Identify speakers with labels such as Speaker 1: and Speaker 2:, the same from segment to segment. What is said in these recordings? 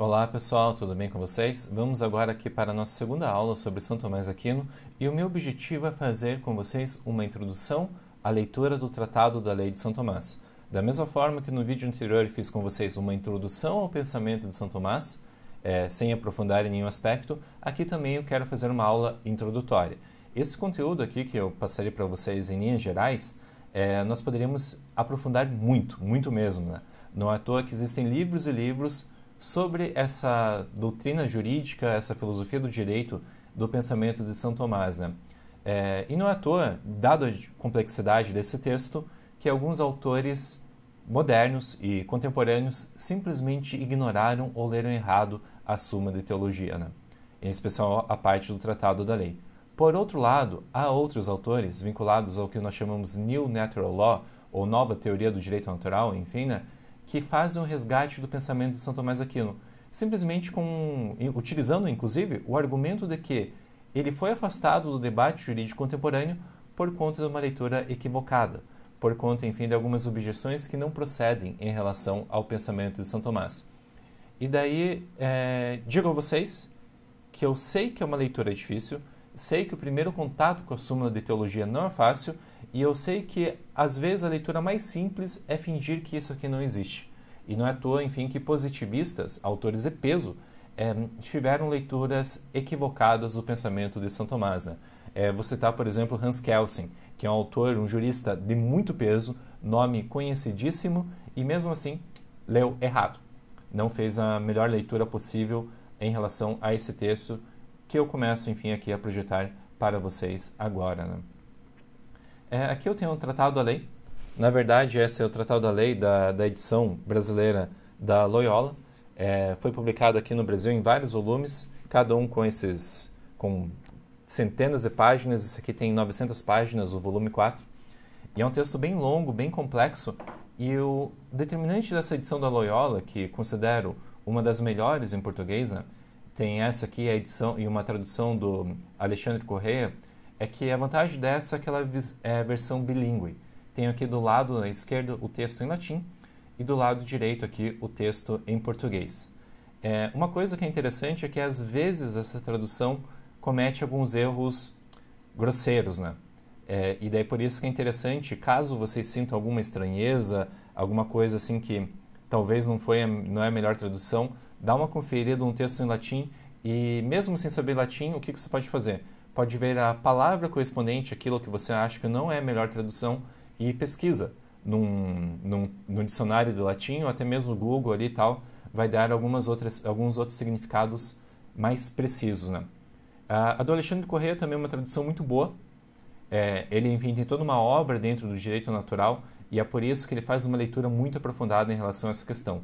Speaker 1: Olá pessoal, tudo bem com vocês? Vamos agora aqui para a nossa segunda aula sobre São Tomás Aquino e o meu objetivo é fazer com vocês uma introdução à leitura do Tratado da Lei de São Tomás. Da mesma forma que no vídeo anterior fiz com vocês uma introdução ao pensamento de São Tomás, é, sem aprofundar em nenhum aspecto, aqui também eu quero fazer uma aula introdutória. Esse conteúdo aqui que eu passarei para vocês em linhas gerais, é, nós poderíamos aprofundar muito, muito mesmo. Né? Não é à toa que existem livros e livros sobre essa doutrina jurídica, essa filosofia do direito do pensamento de São Tomás. Né? É, e não é à toa, dado a complexidade desse texto, que alguns autores modernos e contemporâneos simplesmente ignoraram ou leram errado a Suma de Teologia, né? em especial a parte do Tratado da Lei. Por outro lado, há outros autores vinculados ao que nós chamamos New Natural Law, ou Nova Teoria do Direito Natural, enfim, né, que fazem um resgate do pensamento de São Tomás Aquino, simplesmente com, utilizando, inclusive, o argumento de que ele foi afastado do debate jurídico contemporâneo por conta de uma leitura equivocada, por conta, enfim, de algumas objeções que não procedem em relação ao pensamento de São Tomás. E daí, é, digo a vocês que eu sei que é uma leitura difícil, sei que o primeiro contato com a súmula de teologia não é fácil e eu sei que às vezes a leitura mais simples é fingir que isso aqui não existe. E não é à toa, enfim, que positivistas, autores de peso, é, tiveram leituras equivocadas do pensamento de São Tomás. Né? É, vou citar, por exemplo, Hans Kelsen, que é um autor, um jurista de muito peso, nome conhecidíssimo, e mesmo assim leu errado. Não fez a melhor leitura possível em relação a esse texto que eu começo, enfim, aqui a projetar para vocês agora. Né? É, aqui eu tenho um tratado da lei. Na verdade, esse é o tratado da lei da, da edição brasileira da Loyola. É, foi publicado aqui no Brasil em vários volumes, cada um com esses com centenas de páginas. Esse aqui tem 900 páginas, o volume 4. E é um texto bem longo, bem complexo. E o determinante dessa edição da Loyola, que considero uma das melhores em português, né, tem essa aqui, a edição e uma tradução do Alexandre Correia, é que a vantagem dessa é que ela é versão bilíngue. Tem aqui do lado esquerdo o texto em latim e do lado direito aqui o texto em português. É, uma coisa que é interessante é que às vezes essa tradução comete alguns erros grosseiros, né? É, e daí por isso que é interessante, caso vocês sintam alguma estranheza, alguma coisa assim que talvez não foi não é a melhor tradução, dá uma conferida num texto em latim e mesmo sem saber latim, o que, que você pode fazer? Pode ver a palavra correspondente, aquilo que você acha que não é a melhor tradução e pesquisa num, num, num dicionário do latim ou até mesmo no Google ali e tal, vai dar algumas outras, alguns outros significados mais precisos, né? A do Alexandre Corrêa também é uma tradução muito boa. É, ele, enfim, tem toda uma obra dentro do direito natural e é por isso que ele faz uma leitura muito aprofundada em relação a essa questão.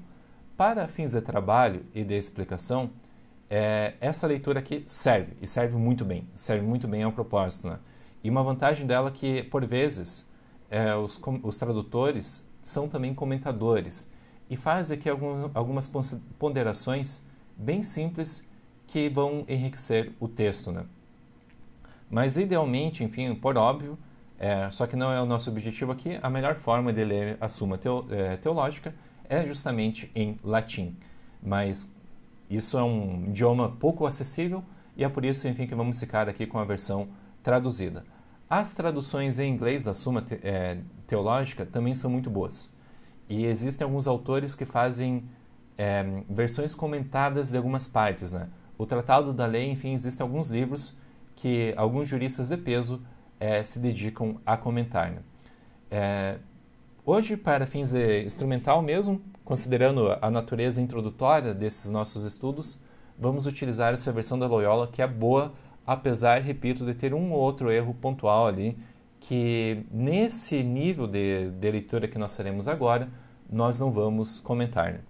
Speaker 1: Para fins de trabalho e de explicação, é, essa leitura aqui serve, e serve muito bem, serve muito bem ao propósito. Né? E uma vantagem dela é que, por vezes, é, os, os tradutores são também comentadores e fazem aqui alguns, algumas ponderações bem simples que vão enriquecer o texto. Né? Mas, idealmente, enfim, por óbvio, é, só que não é o nosso objetivo aqui, a melhor forma de ler a Suma é, Teológica é justamente em latim. Mas isso é um idioma pouco acessível e é por isso, enfim, que vamos ficar aqui com a versão traduzida. As traduções em inglês da Suma te, é, Teológica também são muito boas. E existem alguns autores que fazem é, versões comentadas de algumas partes. Né? O Tratado da Lei, enfim, existem alguns livros que alguns juristas de peso é, se dedicam a comentar. Né? É, Hoje, para fins instrumental mesmo, considerando a natureza introdutória desses nossos estudos, vamos utilizar essa versão da Loyola que é boa, apesar, repito, de ter um ou outro erro pontual ali, que nesse nível de, de leitura que nós teremos agora, nós não vamos comentar. Né?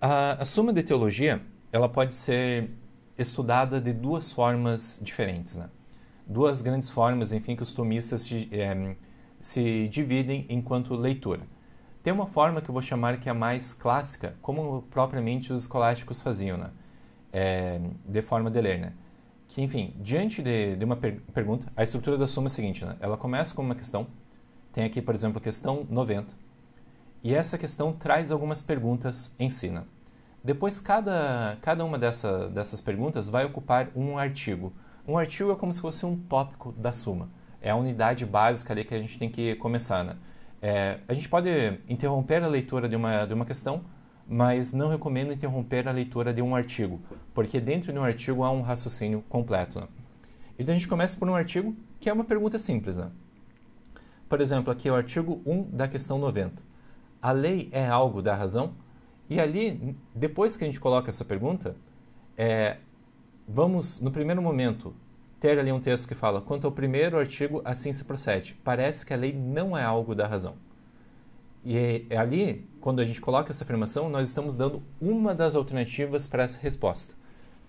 Speaker 1: A, a Suma de Teologia ela pode ser estudada de duas formas diferentes. Né? Duas grandes formas, enfim, que os tomistas é, se dividem enquanto leitura. Tem uma forma que eu vou chamar que é mais clássica, como propriamente os escolásticos faziam, né? É, de forma de ler, né? Que, enfim, diante de, de uma per pergunta, a estrutura da soma é a seguinte, né? Ela começa com uma questão, tem aqui, por exemplo, a questão 90, E essa questão traz algumas perguntas em si. Depois, cada, cada uma dessa, dessas perguntas vai ocupar um artigo. Um artigo é como se fosse um tópico da suma. É a unidade básica ali que a gente tem que começar. Né? É, a gente pode interromper a leitura de uma, de uma questão, mas não recomendo interromper a leitura de um artigo, porque dentro de um artigo há um raciocínio completo. Né? Então a gente começa por um artigo que é uma pergunta simples. Né? Por exemplo, aqui é o artigo 1 da questão 90. A lei é algo da razão? E ali, depois que a gente coloca essa pergunta, é, vamos, no primeiro momento, ter ali um texto que fala: quanto ao primeiro artigo, assim se procede. Parece que a lei não é algo da razão. E é ali, quando a gente coloca essa afirmação, nós estamos dando uma das alternativas para essa resposta.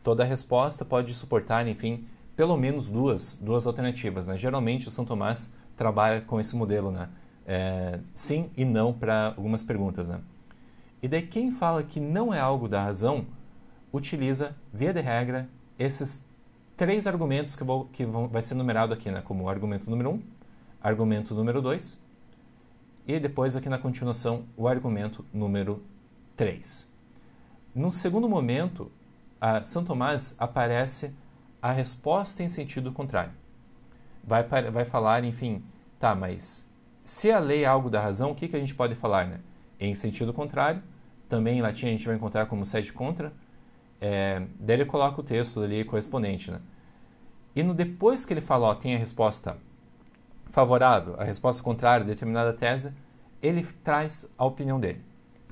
Speaker 1: Toda resposta pode suportar, enfim, pelo menos duas, duas alternativas. Né? Geralmente, o São Tomás trabalha com esse modelo, né? É, sim e não para algumas perguntas. Né? E daí quem fala que não é algo da razão, utiliza, via de regra, esses três argumentos que, vou, que vão, vai ser numerado aqui, né? como argumento número 1, um, argumento número 2 e depois aqui na continuação o argumento número 3. No segundo momento, a São Tomás aparece a resposta em sentido contrário vai, vai falar, enfim, tá, mas se a lei é algo da razão, o que, que a gente pode falar, né? Em sentido contrário, também em latim a gente vai encontrar como sede contra, é, daí ele coloca o texto ali correspondente, né? E no depois que ele fala, ó, tem a resposta favorável, a resposta contrária a determinada tese, ele traz a opinião dele,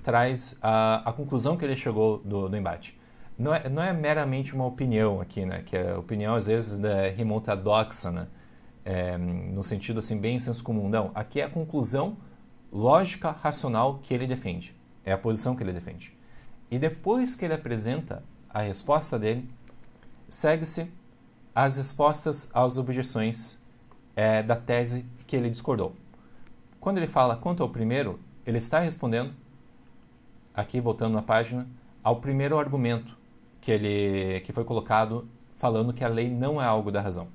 Speaker 1: traz a, a conclusão que ele chegou do, do embate. Não é, não é meramente uma opinião aqui, né? Que a opinião às vezes né, remonta a doxa, né? é, no sentido assim bem senso comum. Não, aqui é a conclusão lógica racional que ele defende. É a posição que ele defende. E depois que ele apresenta a resposta dele, segue-se as respostas às objeções é, da tese que ele discordou. Quando ele fala quanto ao primeiro, ele está respondendo, aqui voltando na página, ao primeiro argumento que, ele, que foi colocado falando que a lei não é algo da razão.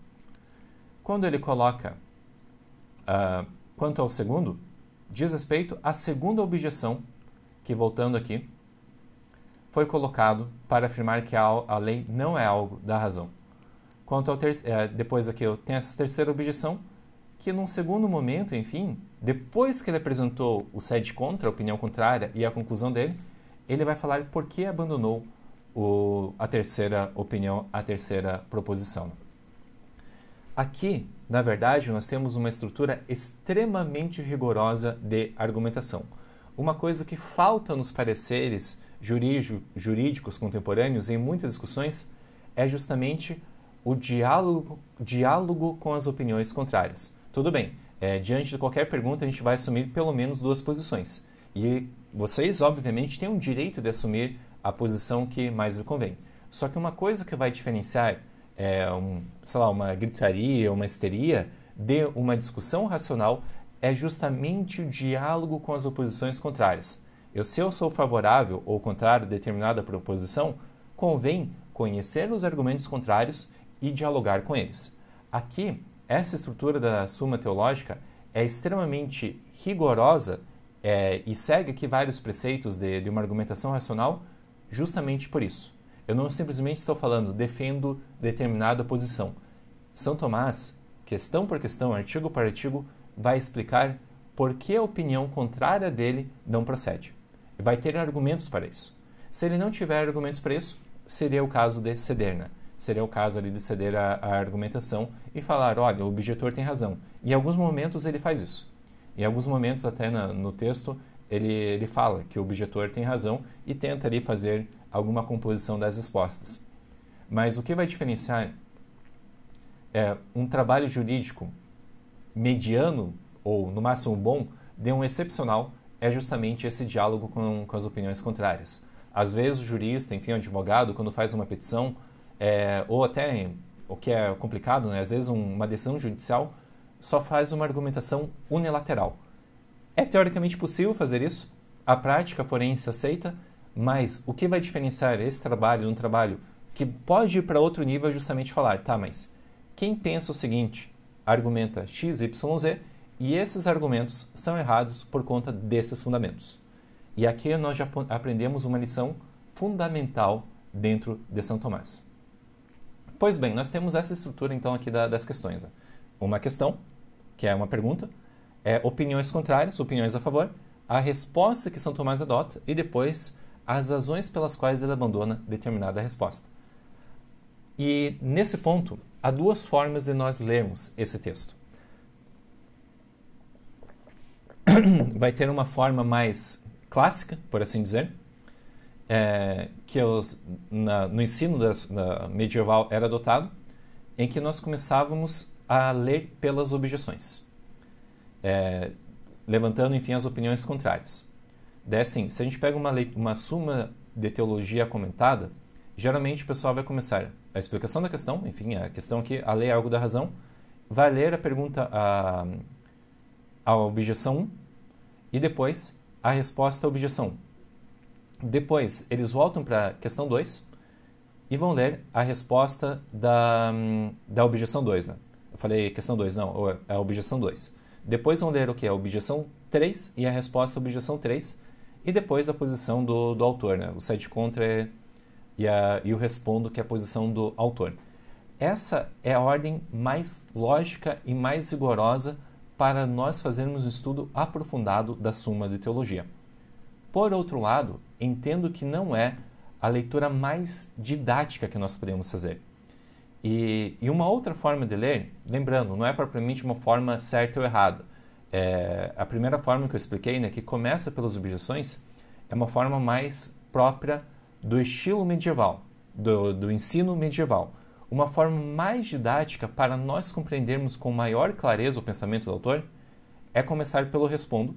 Speaker 1: Quando ele coloca uh, quanto ao segundo, diz respeito à segunda objeção, que voltando aqui, foi colocado para afirmar que a, a lei não é algo da razão. Quanto ao ter, é, depois aqui eu tenho essa terceira objeção, que num segundo momento, enfim, depois que ele apresentou o sede contra, a opinião contrária e a conclusão dele, ele vai falar por que abandonou o, a terceira opinião, a terceira proposição. Aqui, na verdade, nós temos uma estrutura extremamente rigorosa de argumentação. Uma coisa que falta nos pareceres jurídicos contemporâneos em muitas discussões é justamente o diálogo, diálogo com as opiniões contrárias. Tudo bem, é, diante de qualquer pergunta a gente vai assumir pelo menos duas posições. E vocês, obviamente, têm o direito de assumir a posição que mais lhe convém. Só que uma coisa que vai diferenciar é, um, sei lá, uma gritaria, uma histeria, de uma discussão racional é justamente o diálogo com as oposições contrárias. Eu, se eu sou favorável ou contrário a determinada proposição, convém conhecer os argumentos contrários e dialogar com eles. Aqui, essa estrutura da Suma Teológica é extremamente rigorosa é, e segue aqui vários preceitos de, de uma argumentação racional justamente por isso. Eu não simplesmente estou falando defendo determinada posição. São Tomás, questão por questão, artigo por artigo, vai explicar por que a opinião contrária dele não procede. Vai ter argumentos para isso. Se ele não tiver argumentos para isso, seria o caso de ceder, né? Seria o caso ali de ceder a, a argumentação e falar, olha, o objetor tem razão. Em alguns momentos ele faz isso. Em alguns momentos, até na, no texto, ele, ele fala que o objetor tem razão e tenta ali fazer alguma composição das respostas. Mas o que vai diferenciar é um trabalho jurídico mediano ou no máximo bom de um excepcional é justamente esse diálogo com, com as opiniões contrárias. Às vezes o jurista, enfim, o advogado, quando faz uma petição, é, ou até o que é complicado, né, às vezes um, uma decisão judicial só faz uma argumentação unilateral. É teoricamente possível fazer isso, a prática forense aceita, mas o que vai diferenciar esse trabalho de um trabalho que pode ir para outro nível é justamente falar, tá, mas quem pensa o seguinte, argumenta X, Y, Z, e esses argumentos são errados por conta desses fundamentos. E aqui nós já aprendemos uma lição fundamental dentro de São Tomás. Pois bem, nós temos essa estrutura então aqui das questões. Uma questão, que é uma pergunta, é opiniões contrárias, opiniões a favor, a resposta que São Tomás adota e depois as razões pelas quais ele abandona determinada resposta. E nesse ponto, há duas formas de nós lermos esse texto. Vai ter uma forma mais clássica, por assim dizer, é, que os, na, no ensino das, da medieval era adotado, em que nós começávamos a ler pelas objeções, é, levantando, enfim, as opiniões contrárias. Daí, assim, se a gente pega uma, uma suma de teologia comentada, geralmente o pessoal vai começar a explicação da questão, enfim, a questão aqui, a lei é algo da razão, vai ler a pergunta, a, a objeção 1, e depois a resposta à objeção. Depois, eles voltam para a questão 2 e vão ler a resposta da, da objeção 2. Né? Eu falei questão 2, não, é a objeção 2. Depois vão ler o que? A objeção 3 e a resposta à objeção 3 e depois a posição do, do autor, né? o contra é, e, a, e o respondo, que é a posição do autor. Essa é a ordem mais lógica e mais rigorosa para nós fazermos um estudo aprofundado da Suma de Teologia. Por outro lado, entendo que não é a leitura mais didática que nós podemos fazer. E, e uma outra forma de ler, lembrando, não é propriamente uma forma certa ou errada, é, a primeira forma que eu expliquei, né, que começa pelas objeções, é uma forma mais própria do estilo medieval, do, do ensino medieval. Uma forma mais didática para nós compreendermos com maior clareza o pensamento do autor é começar pelo respondo,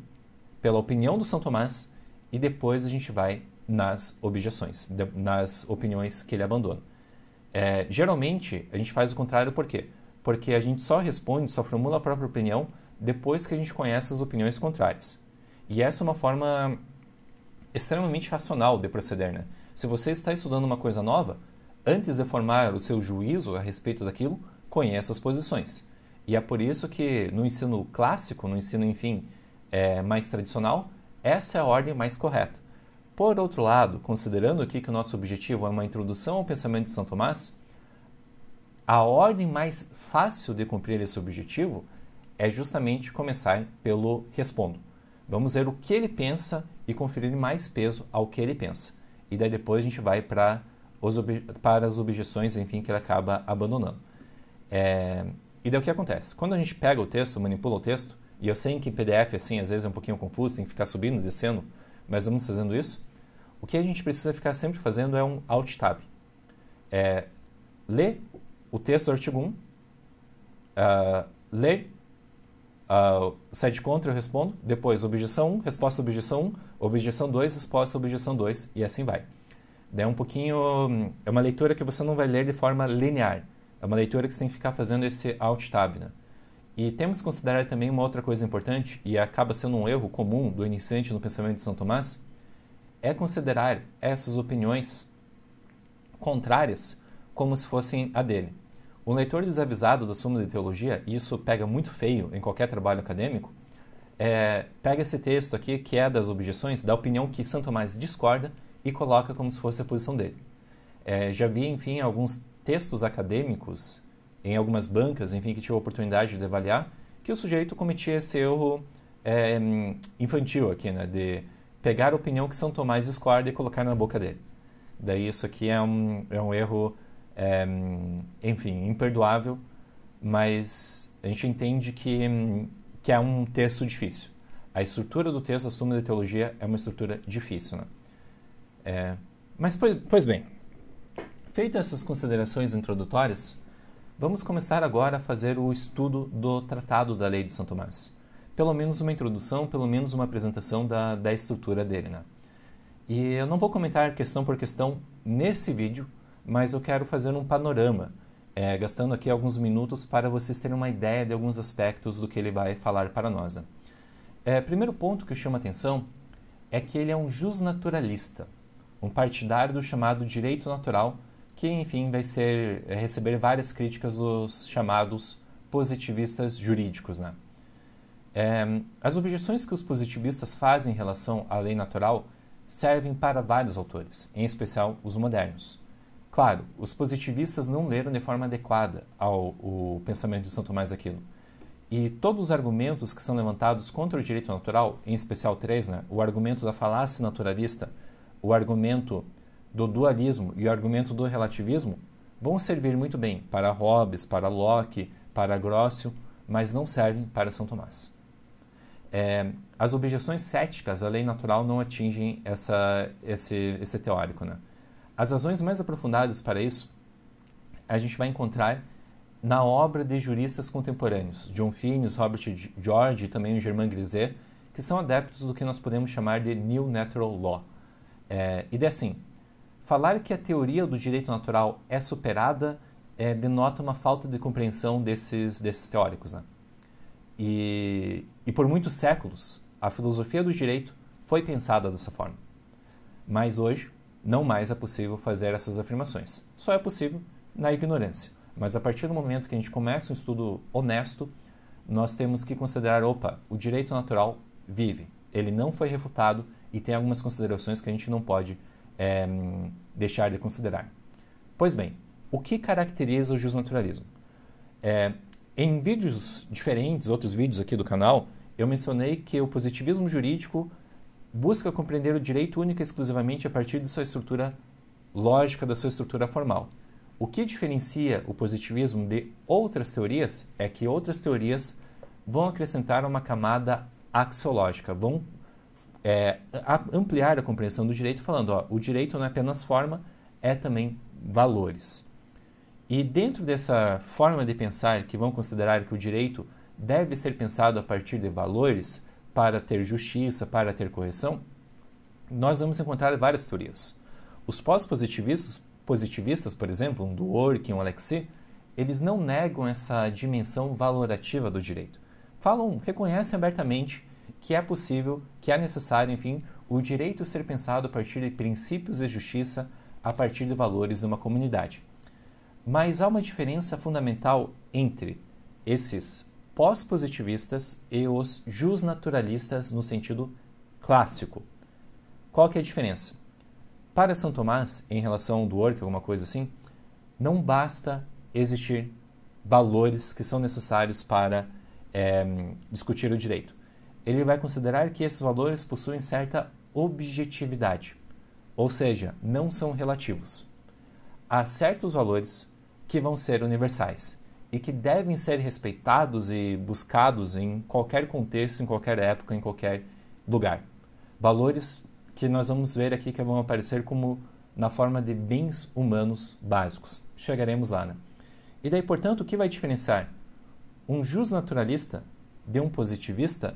Speaker 1: pela opinião do São Tomás, e depois a gente vai nas objeções, nas opiniões que ele abandona. É, geralmente, a gente faz o contrário por quê? Porque a gente só responde, só formula a própria opinião depois que a gente conhece as opiniões contrárias. E essa é uma forma extremamente racional de proceder. Né? Se você está estudando uma coisa nova, antes de formar o seu juízo a respeito daquilo, conheça as posições. E é por isso que no ensino clássico, no ensino, enfim, é, mais tradicional, essa é a ordem mais correta. Por outro lado, considerando aqui que o nosso objetivo é uma introdução ao pensamento de São Tomás, a ordem mais fácil de cumprir esse objetivo é justamente começar pelo respondo. Vamos ver o que ele pensa e conferir mais peso ao que ele pensa. E daí depois a gente vai para, os, para as objeções, enfim, que ele acaba abandonando. É, e daí o que acontece? Quando a gente pega o texto, manipula o texto, e eu sei que PDF, assim, às vezes é um pouquinho confuso, tem que ficar subindo, descendo, mas vamos fazendo isso. O que a gente precisa ficar sempre fazendo é um Alt Tab. É, ler o texto do artigo 1, uh, ler Uh, sede contra, eu respondo. Depois, objeção 1, resposta objeção 1. Objeção 2, resposta objeção 2. E assim vai. É um pouquinho... É uma leitura que você não vai ler de forma linear. É uma leitura que você tem que ficar fazendo esse alt tab, né? E temos que considerar também uma outra coisa importante, e acaba sendo um erro comum do iniciante no pensamento de São Tomás, é considerar essas opiniões contrárias como se fossem a dele. Um leitor desavisado da Súmula de Teologia, e isso pega muito feio em qualquer trabalho acadêmico, é, pega esse texto aqui, que é das objeções, da opinião que Santo Tomás discorda, e coloca como se fosse a posição dele. É, já vi, enfim, alguns textos acadêmicos, em algumas bancas, enfim, que tive a oportunidade de avaliar, que o sujeito cometia esse erro é, infantil aqui, né, de pegar a opinião que São Tomás discorda e colocar na boca dele. Daí isso aqui é um, é um erro é, enfim, imperdoável, mas a gente entende que, que é um texto difícil. A estrutura do texto, a Súmula de Teologia, é uma estrutura difícil. Né? É, mas, pois, bem, feitas essas considerações introdutórias, vamos começar agora a fazer o estudo do Tratado da Lei de São Tomás. Pelo menos uma introdução, pelo menos uma apresentação da, da estrutura dele. Né? E eu não vou comentar questão por questão nesse vídeo, mas eu quero fazer um panorama, é, gastando aqui alguns minutos para vocês terem uma ideia de alguns aspectos do que ele vai falar para nós. É, primeiro ponto que chama atenção é que ele é um justnaturalista, um partidário do chamado direito natural, que enfim vai ser é, receber várias críticas dos chamados positivistas jurídicos, né? É, as objeções que os positivistas fazem em relação à lei natural servem para vários autores, em especial os modernos. Claro, os positivistas não leram de forma adequada ao pensamento de São Tomás Aquino. E todos os argumentos que são levantados contra o direito natural, em especial três, né, o argumento da falácia naturalista, o argumento do dualismo e o argumento do relativismo, vão servir muito bem para Hobbes, para Locke, para Grossio, mas não servem para São Tomás. É, as objeções céticas à lei natural não atingem essa, esse, esse teórico. Né? As razões mais aprofundadas para isso a gente vai encontrar na obra de juristas contemporâneos, John Finnes, Robert George e também o Germain Griset, que são adeptos do que nós podemos chamar de New Natural Law. É, e de assim, falar que a teoria do direito natural é superada é, denota uma falta de compreensão desses, desses teóricos. Né? E, e por muitos séculos, a filosofia do direito foi pensada dessa forma. Mas hoje, não mais é possível fazer essas afirmações. Só é possível na ignorância. Mas a partir do momento que a gente começa um estudo honesto, nós temos que considerar, opa, o direito natural vive. Ele não foi refutado e tem algumas considerações que a gente não pode é, deixar de considerar. Pois bem, o que caracteriza o justnaturalismo? É, em vídeos diferentes, outros vídeos aqui do canal, eu mencionei que o positivismo jurídico busca compreender o direito único e exclusivamente a partir de sua estrutura lógica, da sua estrutura formal. O que diferencia o positivismo de outras teorias é que outras teorias vão acrescentar uma camada axiológica, vão é, ampliar a compreensão do direito, falando ó, o direito não é apenas forma, é também valores. E dentro dessa forma de pensar, que vão considerar que o direito deve ser pensado a partir de valores, para ter justiça, para ter correção, nós vamos encontrar várias teorias. Os pós-positivistas, positivistas, por exemplo, um Dworkin, um Alexis, eles não negam essa dimensão valorativa do direito. Falam, reconhecem abertamente que é possível, que é necessário, enfim, o direito ser pensado a partir de princípios de justiça, a partir de valores de uma comunidade. Mas há uma diferença fundamental entre esses pós-positivistas e os justnaturalistas no sentido clássico. Qual que é a diferença? Para São Tomás, em relação ao work, alguma coisa assim, não basta existir valores que são necessários para é, discutir o direito. Ele vai considerar que esses valores possuem certa objetividade, ou seja, não são relativos. Há certos valores que vão ser universais e que devem ser respeitados e buscados em qualquer contexto, em qualquer época, em qualquer lugar. Valores que nós vamos ver aqui que vão aparecer como na forma de bens humanos básicos. Chegaremos lá, né? E daí, portanto, o que vai diferenciar um justnaturalista de um positivista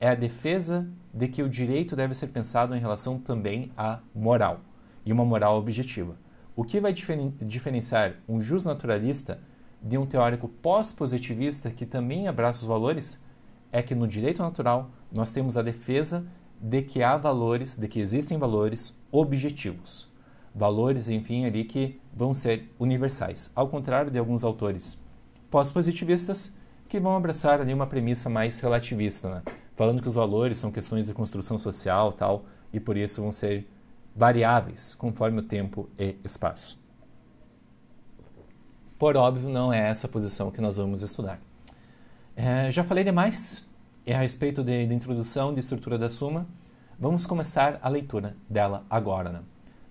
Speaker 1: é a defesa de que o direito deve ser pensado em relação também à moral, e uma moral objetiva. O que vai diferenciar um justnaturalista de um teórico pós-positivista que também abraça os valores é que no direito natural nós temos a defesa de que há valores, de que existem valores objetivos. Valores, enfim, ali que vão ser universais. Ao contrário de alguns autores pós-positivistas que vão abraçar ali uma premissa mais relativista, né? Falando que os valores são questões de construção social tal, e por isso vão ser variáveis conforme o tempo e espaço. Por óbvio, não é essa posição que nós vamos estudar. É, já falei demais a respeito de, introdução, de estrutura da Suma. Vamos começar a leitura dela agora. Né?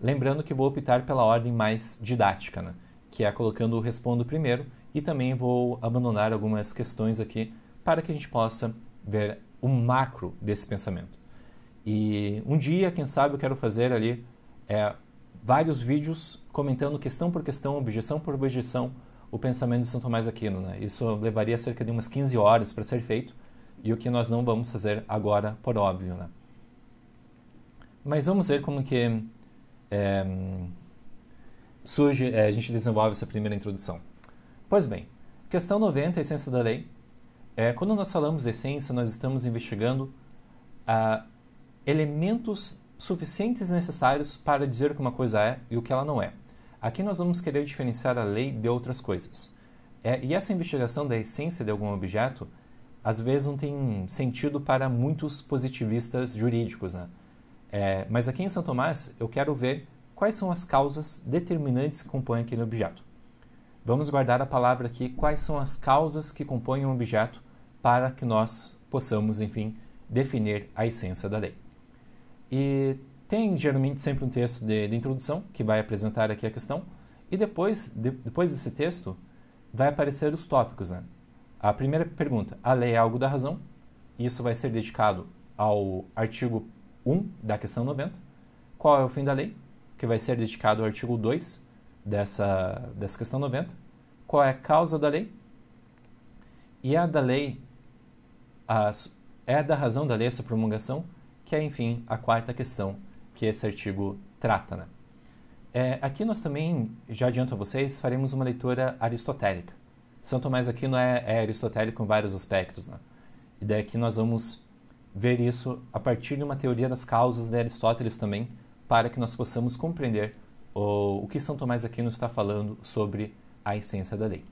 Speaker 1: Lembrando que vou optar pela ordem mais didática, né? que é colocando o respondo primeiro e também vou abandonar algumas questões aqui para que a gente possa ver o macro desse pensamento. E um dia, quem sabe, eu quero fazer ali é, vários vídeos comentando questão por questão, objeção por objeção, o pensamento de São Tomás Aquino. Né? Isso levaria cerca de umas 15 horas para ser feito, e o que nós não vamos fazer agora, por óbvio. Né? Mas vamos ver como que é, surge, é, a gente desenvolve essa primeira introdução. Pois bem, questão 90, a essência da lei. É, quando nós falamos de essência, nós estamos investigando ah, elementos suficientes e necessários para dizer o que uma coisa é e o que ela não é. Aqui nós vamos querer diferenciar a lei de outras coisas. É, e essa investigação da essência de algum objeto às vezes não tem sentido para muitos positivistas jurídicos, né? É, mas aqui em São Tomás eu quero ver quais são as causas determinantes que compõem aquele objeto. Vamos guardar a palavra aqui, quais são as causas que compõem um objeto para que nós possamos, enfim, definir a essência da lei. E tem geralmente sempre um texto de, de introdução que vai apresentar aqui a questão, e depois, de, depois desse texto, vai aparecer os tópicos. Né? A primeira pergunta, a lei é algo da razão? Isso vai ser dedicado ao artigo 1 da questão 90. Qual é o fim da lei? Que vai ser dedicado ao artigo 2 dessa, dessa questão 90. Qual é a causa da lei? E a da lei, é da razão da lei essa promulgação, que é, enfim, a quarta questão que esse artigo trata. Né? É, aqui nós também, já adianto a vocês, faremos uma leitura aristotélica. São Tomás Aquino é, é aristotélico em vários aspectos. Né? E daí aqui nós vamos ver isso a partir de uma teoria das causas de Aristóteles também, para que nós possamos compreender o, o que São Tomás Aquino está falando sobre a essência da lei.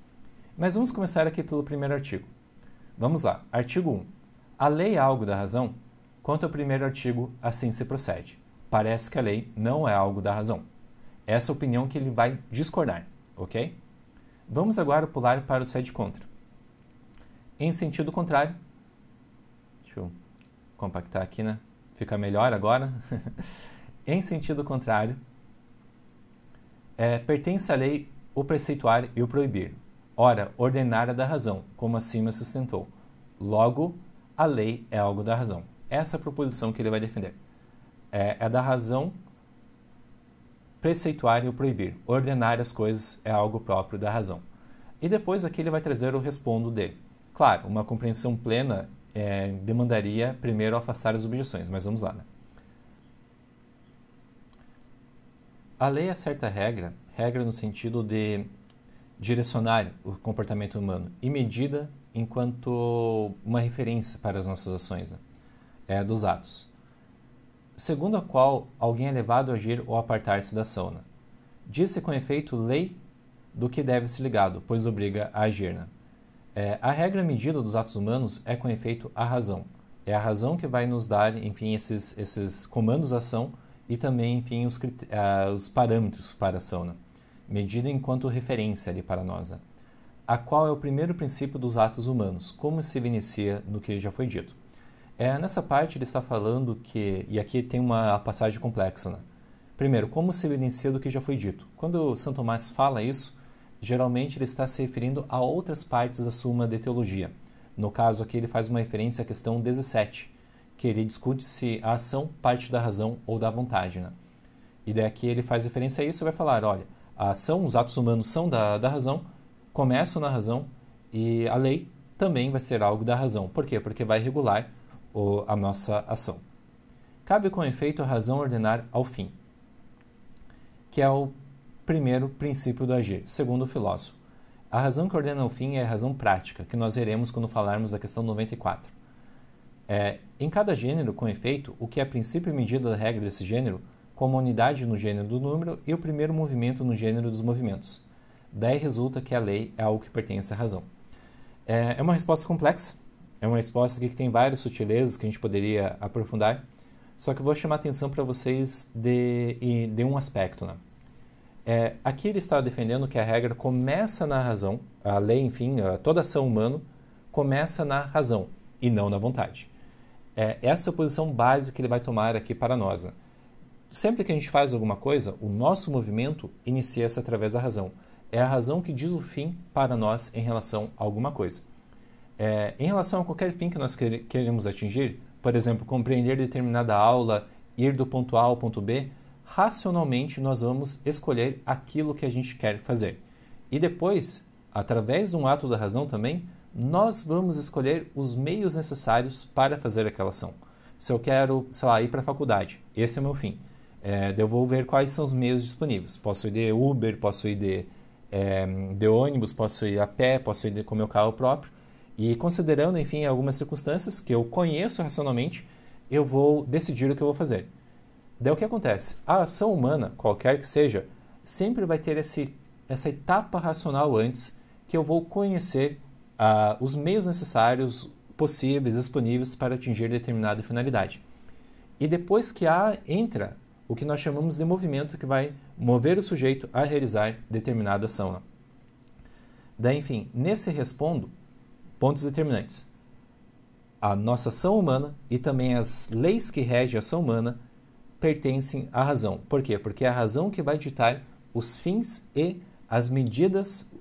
Speaker 1: Mas vamos começar aqui pelo primeiro artigo. Vamos lá, artigo 1. A lei é algo da razão? Quanto ao primeiro artigo, assim se procede. Parece que a lei não é algo da razão. Essa é a opinião que ele vai discordar, ok? Vamos agora pular para o sede contra. Em sentido contrário, deixa eu compactar aqui, né? Fica melhor agora. em sentido contrário, é, pertence à lei o preceituar e o proibir. Ora, ordenar é da razão, como acima sustentou. Logo, a lei é algo da razão. Essa é a proposição que ele vai defender. É, é da razão preceituar e proibir. Ordenar as coisas é algo próprio da razão. E depois aqui ele vai trazer o respondo dele. Claro, uma compreensão plena é, demandaria primeiro afastar as objeções, mas vamos lá. Né? A lei é certa regra, regra no sentido de direcionar o comportamento humano e medida enquanto uma referência para as nossas ações, né? é, dos atos, segundo a qual alguém é levado a agir ou apartar-se da ação. Né? Diz-se com efeito lei do que deve ser ligado, pois obriga a agir. Né? É, a regra medida dos atos humanos é com efeito a razão. É a razão que vai nos dar, enfim, esses, esses comandos à ação e também, enfim, os, uh, os parâmetros para a ação, né? Medida enquanto referência ali para nós. Né? A qual é o primeiro princípio dos atos humanos, como se inicia no que já foi dito. É, nessa parte ele está falando que, e aqui tem uma passagem complexa, né? Primeiro, como se evidencia do que já foi dito. Quando Santo Tomás fala isso, geralmente ele está se referindo a outras partes da Suma de Teologia. No caso aqui, ele faz uma referência à questão 17, que ele discute se a ação parte da razão ou da vontade. Né? E daqui ele faz referência a isso e vai falar: olha, a ação, os atos humanos são da, da razão, começam na razão e a lei também vai ser algo da razão. Por quê? Porque vai regular o, a nossa ação. Cabe com efeito a razão ordenar ao fim, que é o primeiro princípio do agir, segundo o filósofo. A razão que ordena ao fim é a razão prática, que nós veremos quando falarmos da questão 94. É, em cada gênero, com efeito, o que é princípio e medida da regra desse gênero, como unidade no gênero do número e o primeiro movimento no gênero dos movimentos. Daí resulta que a lei é algo que pertence à razão. É, é uma resposta complexa, é uma resposta que tem várias sutilezas que a gente poderia aprofundar, só que eu vou chamar a atenção para vocês de, de um aspecto. Né? É, aqui ele está defendendo que a regra começa na razão, a lei, enfim, toda ação humana começa na razão e não na vontade. É essa é a posição básica que ele vai tomar aqui para nós. Né? Sempre que a gente faz alguma coisa, o nosso movimento inicia-se através da razão. É a razão que diz o fim para nós em relação a alguma coisa. É, em relação a qualquer fim que nós queremos atingir, por exemplo, compreender determinada aula, ir do ponto A ao ponto B, racionalmente nós vamos escolher aquilo que a gente quer fazer. E depois, através de um ato da razão também, nós vamos escolher os meios necessários para fazer aquela ação. Se eu quero, sei lá, ir para a faculdade, esse é o meu fim. É, eu vou ver quais são os meios disponíveis. Posso ir de Uber, posso ir de, é, de ônibus, posso ir a pé, posso ir de, com meu carro próprio. E considerando, enfim, algumas circunstâncias que eu conheço racionalmente, eu vou decidir o que eu vou fazer. Daí o que acontece? A ação humana, qualquer que seja, sempre vai ter esse, essa etapa racional antes que eu vou conhecer uh, os meios necessários, possíveis, disponíveis para atingir determinada finalidade. E depois que há, entra o que nós chamamos de movimento que vai mover o sujeito a realizar determinada ação. Daí, enfim, nesse respondo, pontos determinantes. A nossa ação humana e também as leis que regem a ação humana pertencem à razão. Por quê? Porque é a razão que vai ditar os fins e as medidas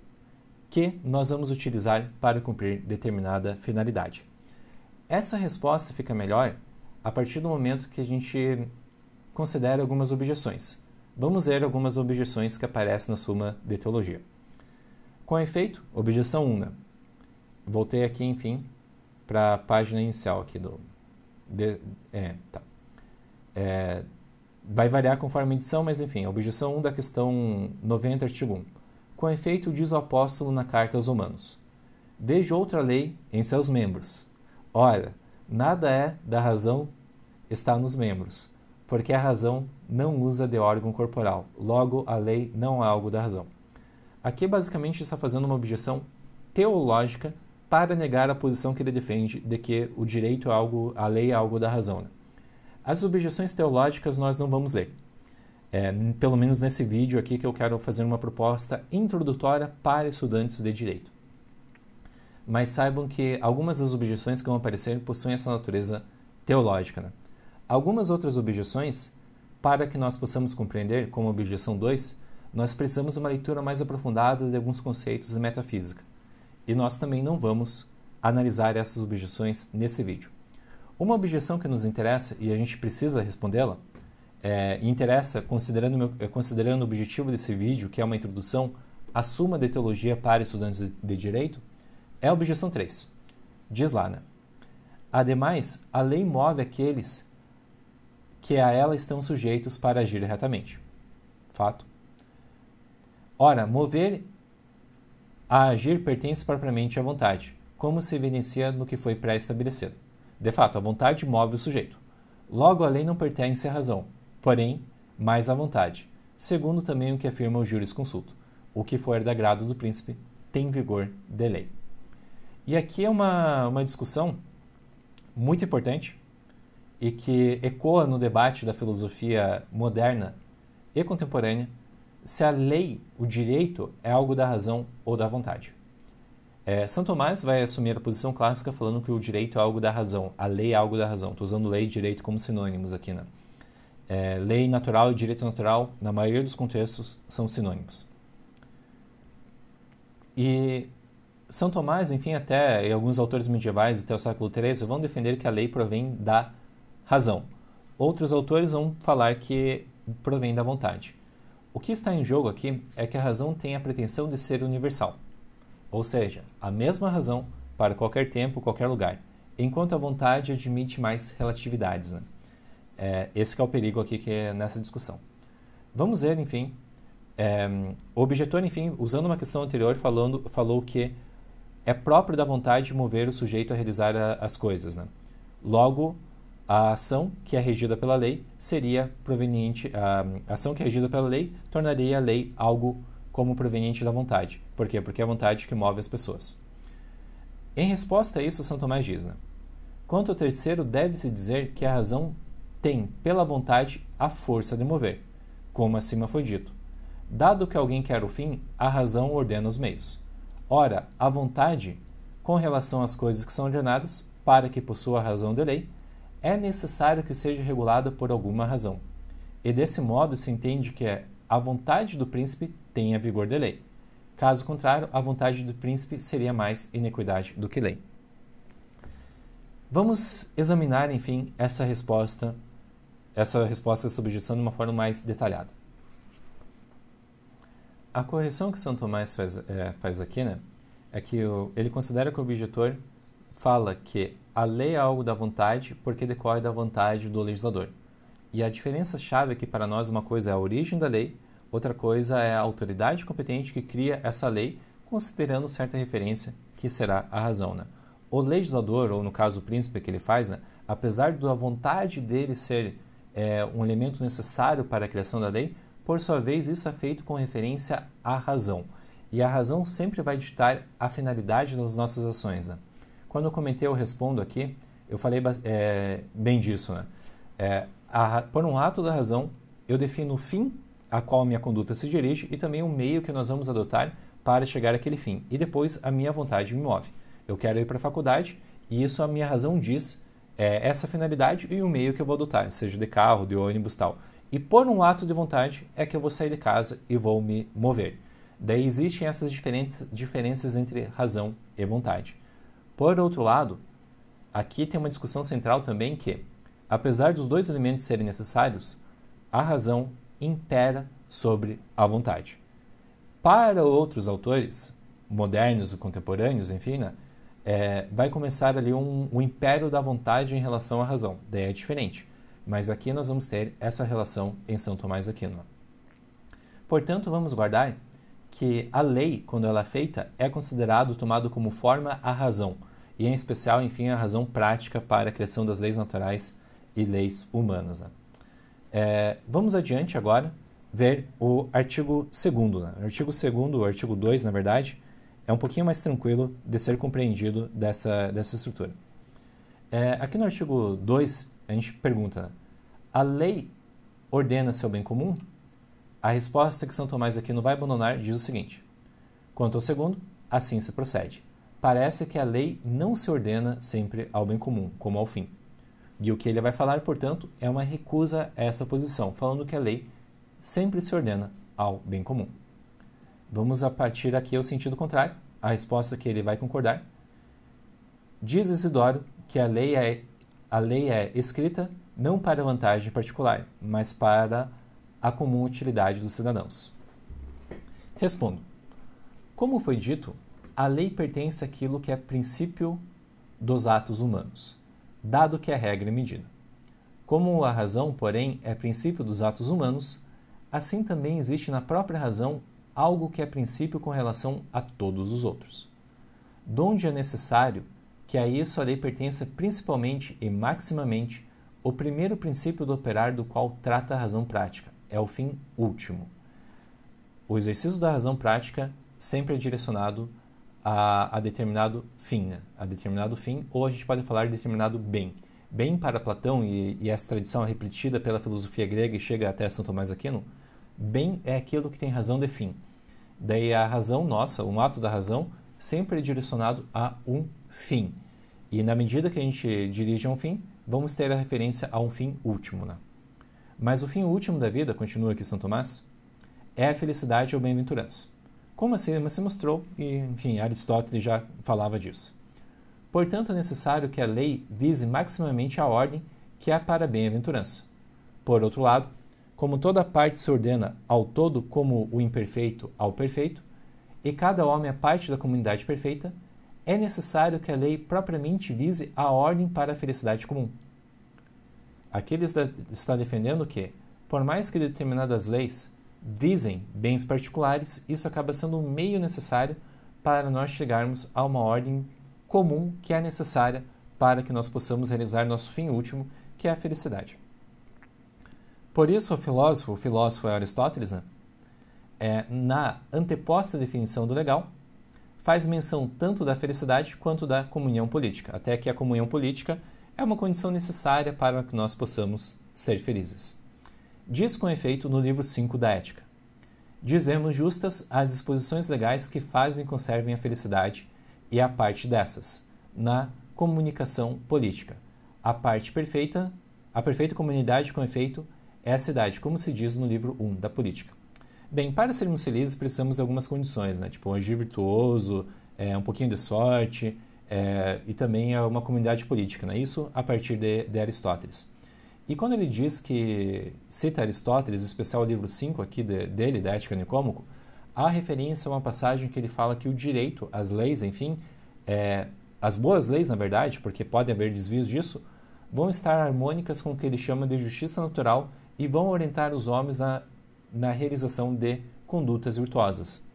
Speaker 1: que nós vamos utilizar para cumprir determinada finalidade. Essa resposta fica melhor a partir do momento que a gente considera algumas objeções. Vamos ver algumas objeções que aparecem na Suma de Teologia. Com efeito, objeção 1. Voltei aqui, enfim, para a página inicial aqui do... De, é, tá. É, vai variar conforme a edição, mas enfim, objeção 1 da questão 90, artigo 1. Com efeito, diz o apóstolo na carta aos Romanos: Vejo outra lei em seus membros. Ora, nada é da razão está nos membros, porque a razão não usa de órgão corporal. Logo, a lei não é algo da razão. Aqui, basicamente, está fazendo uma objeção teológica para negar a posição que ele defende de que o direito é algo, a lei é algo da razão. Né? As objeções teológicas nós não vamos ler é, pelo menos nesse vídeo aqui que eu quero fazer uma proposta introdutória para estudantes de direito. Mas saibam que algumas das objeções que vão aparecer possuem essa natureza teológica. Né? Algumas outras objeções, para que nós possamos compreender, como objeção 2, nós precisamos de uma leitura mais aprofundada de alguns conceitos de metafísica. E nós também não vamos analisar essas objeções nesse vídeo. Uma objeção que nos interessa e a gente precisa respondê-la é, interessa, considerando, meu, é, considerando o objetivo desse vídeo, que é uma introdução à Suma de Teologia para estudantes de, de Direito, é a objeção 3. Diz lá, né? Ademais, a lei move aqueles que a ela estão sujeitos para agir retamente. Fato. Ora, mover a agir pertence propriamente à vontade, como se evidencia no que foi pré-estabelecido. De fato, a vontade move o sujeito. Logo, a lei não pertence à razão, porém mais à vontade, segundo também o que afirma o jurisconsulto. O que for da grado do príncipe tem vigor de lei. E aqui é uma, uma discussão muito importante e que ecoa no debate da filosofia moderna e contemporânea se a lei, o direito, é algo da razão ou da vontade. É, São Tomás vai assumir a posição clássica falando que o direito é algo da razão, a lei é algo da razão. Estou usando lei e direito como sinônimos aqui, né? É, lei natural e direito natural, na maioria dos contextos, são sinônimos. E São Tomás, enfim, até alguns autores medievais até o século XIII vão defender que a lei provém da razão. Outros autores vão falar que provém da vontade. O que está em jogo aqui é que a razão tem a pretensão de ser universal, ou seja, a mesma razão para qualquer tempo, qualquer lugar, enquanto a vontade admite mais relatividades. Né? É, esse é o perigo aqui que é nessa discussão. Vamos ver, enfim, é, o objetor, enfim, usando uma questão anterior, falando, falou que é próprio da vontade mover o sujeito a realizar a, as coisas. Né? Logo, a ação que é regida pela lei seria proveniente, a, ação que é regida pela lei tornaria a lei algo como proveniente da vontade. Por quê? Porque é a vontade que move as pessoas. Em resposta a isso, Santo Tomás diz, né? Quanto ao terceiro, deve-se dizer que a razão tem, pela vontade, a força de mover, como acima foi dito. Dado que alguém quer o fim, a razão ordena os meios. Ora, a vontade, com relação às coisas que são ordenadas, para que possua a razão de lei, é necessário que seja regulada por alguma razão. E desse modo se entende que a vontade do príncipe tem a vigor de lei. Caso contrário, a vontade do príncipe seria mais inequidade do que lei. Vamos examinar, enfim, essa resposta essa resposta a essa objeção de uma forma mais detalhada. A correção que São Tomás faz, é, faz aqui né, é que o, ele considera que o objetor fala que a lei é algo da vontade porque decorre da vontade do legislador. E a diferença-chave aqui para nós, uma coisa é a origem da lei, outra coisa é a autoridade competente que cria essa lei, considerando certa referência que será a razão. Né? O legislador, ou no caso o príncipe que ele faz, né, apesar da vontade dele ser é, um elemento necessário para a criação da lei, por sua vez, isso é feito com referência à razão. E a razão sempre vai ditar a finalidade das nossas ações. Né? Quando eu comentei, eu respondo aqui, eu falei é, bem disso, né? É, a, por um ato da razão, eu defino o fim a qual minha conduta se dirige e também o meio que nós vamos adotar para chegar àquele fim. E depois a minha vontade me move. Eu quero ir para a faculdade e isso a minha razão diz é, essa finalidade e o meio que eu vou adotar, seja de carro, de ônibus tal. E por um ato de vontade é que eu vou sair de casa e vou me mover. Daí existem essas diferentes, diferenças entre razão e vontade. Por outro lado, aqui tem uma discussão central também que, apesar dos dois elementos serem necessários, a razão impera sobre a vontade. Para outros autores, modernos e contemporâneos, enfim, né, é, vai começar ali um, um império da vontade em relação à razão. Daí é diferente. Mas aqui nós vamos ter essa relação em São Tomás Aquino. Portanto, vamos guardar que a lei, quando ela é feita, é considerado tomado como forma a razão, e em especial, enfim, a razão prática para a criação das leis naturais e leis humanas. Né? É, vamos adiante agora ver o artigo 2 né? O artigo 2 o artigo 2, na verdade, é um pouquinho mais tranquilo de ser compreendido dessa, dessa estrutura. É, aqui no artigo 2, a gente pergunta: a lei ordena seu bem comum? A resposta que São Tomás aqui não vai abandonar diz o seguinte: quanto ao segundo, assim se procede. Parece que a lei não se ordena sempre ao bem comum, como ao fim. E o que ele vai falar, portanto, é uma recusa a essa posição, falando que a lei sempre se ordena ao bem comum. Vamos a partir aqui ao sentido contrário, a resposta que ele vai concordar. Diz Isidoro que a lei é, a lei é escrita não para vantagem particular, mas para a comum utilidade dos cidadãos. Respondo. Como foi dito, a lei pertence àquilo que é princípio dos atos humanos, dado que é regra e medida. Como a razão, porém, é princípio dos atos humanos, assim também existe na própria razão algo que é princípio com relação a todos os outros. Donde é necessário que a isso a lei pertença principalmente e maximamente o primeiro princípio do operar do qual trata a razão prática, é o fim último. O exercício da razão prática sempre é direcionado a, a determinado fim, né? a determinado fim, ou a gente pode falar de determinado bem. Bem para Platão, e, e essa tradição é repetida pela filosofia grega e chega até São Tomás Aquino, Bem é aquilo que tem razão de fim. Daí a razão nossa, o ato da razão, sempre é direcionado a um fim. E na medida que a gente dirige a um fim, vamos ter a referência a um fim último. Né? Mas o fim último da vida, continua aqui São Tomás, é a felicidade ou bem-aventurança. Como assim se mostrou, e enfim, Aristóteles já falava disso. Portanto, é necessário que a lei vise maximamente a ordem que é para a bem-aventurança. Por outro lado, como toda parte se ordena ao todo como o imperfeito ao perfeito, e cada homem é parte da comunidade perfeita, é necessário que a lei propriamente vise a ordem para a felicidade comum. Aqui ele está defendendo que, por mais que determinadas leis visem bens particulares, isso acaba sendo um meio necessário para nós chegarmos a uma ordem comum que é necessária para que nós possamos realizar nosso fim último, que é a felicidade. Por isso, o filósofo, o filósofo é Aristóteles, né? é, na anteposta definição do legal, faz menção tanto da felicidade quanto da comunhão política, até que a comunhão política é uma condição necessária para que nós possamos ser felizes. Diz com efeito no livro 5 da Ética: Dizemos justas as disposições legais que fazem e conservem a felicidade e a parte dessas, na comunicação política. A parte perfeita, a perfeita comunidade com efeito é a cidade, como se diz no livro 1 da política. Bem, para sermos felizes precisamos de algumas condições, né? tipo um agir virtuoso, é, um pouquinho de sorte é, e também uma comunidade política, né? isso a partir de, de, Aristóteles. E quando ele diz que cita Aristóteles, especial o livro 5 aqui de, dele, da Ética Nicômaco, há referência a uma passagem que ele fala que o direito, as leis, enfim, é, as boas leis, na verdade, porque pode haver desvios disso, vão estar harmônicas com o que ele chama de justiça natural e vão orientar os homens na, na realização de condutas virtuosas.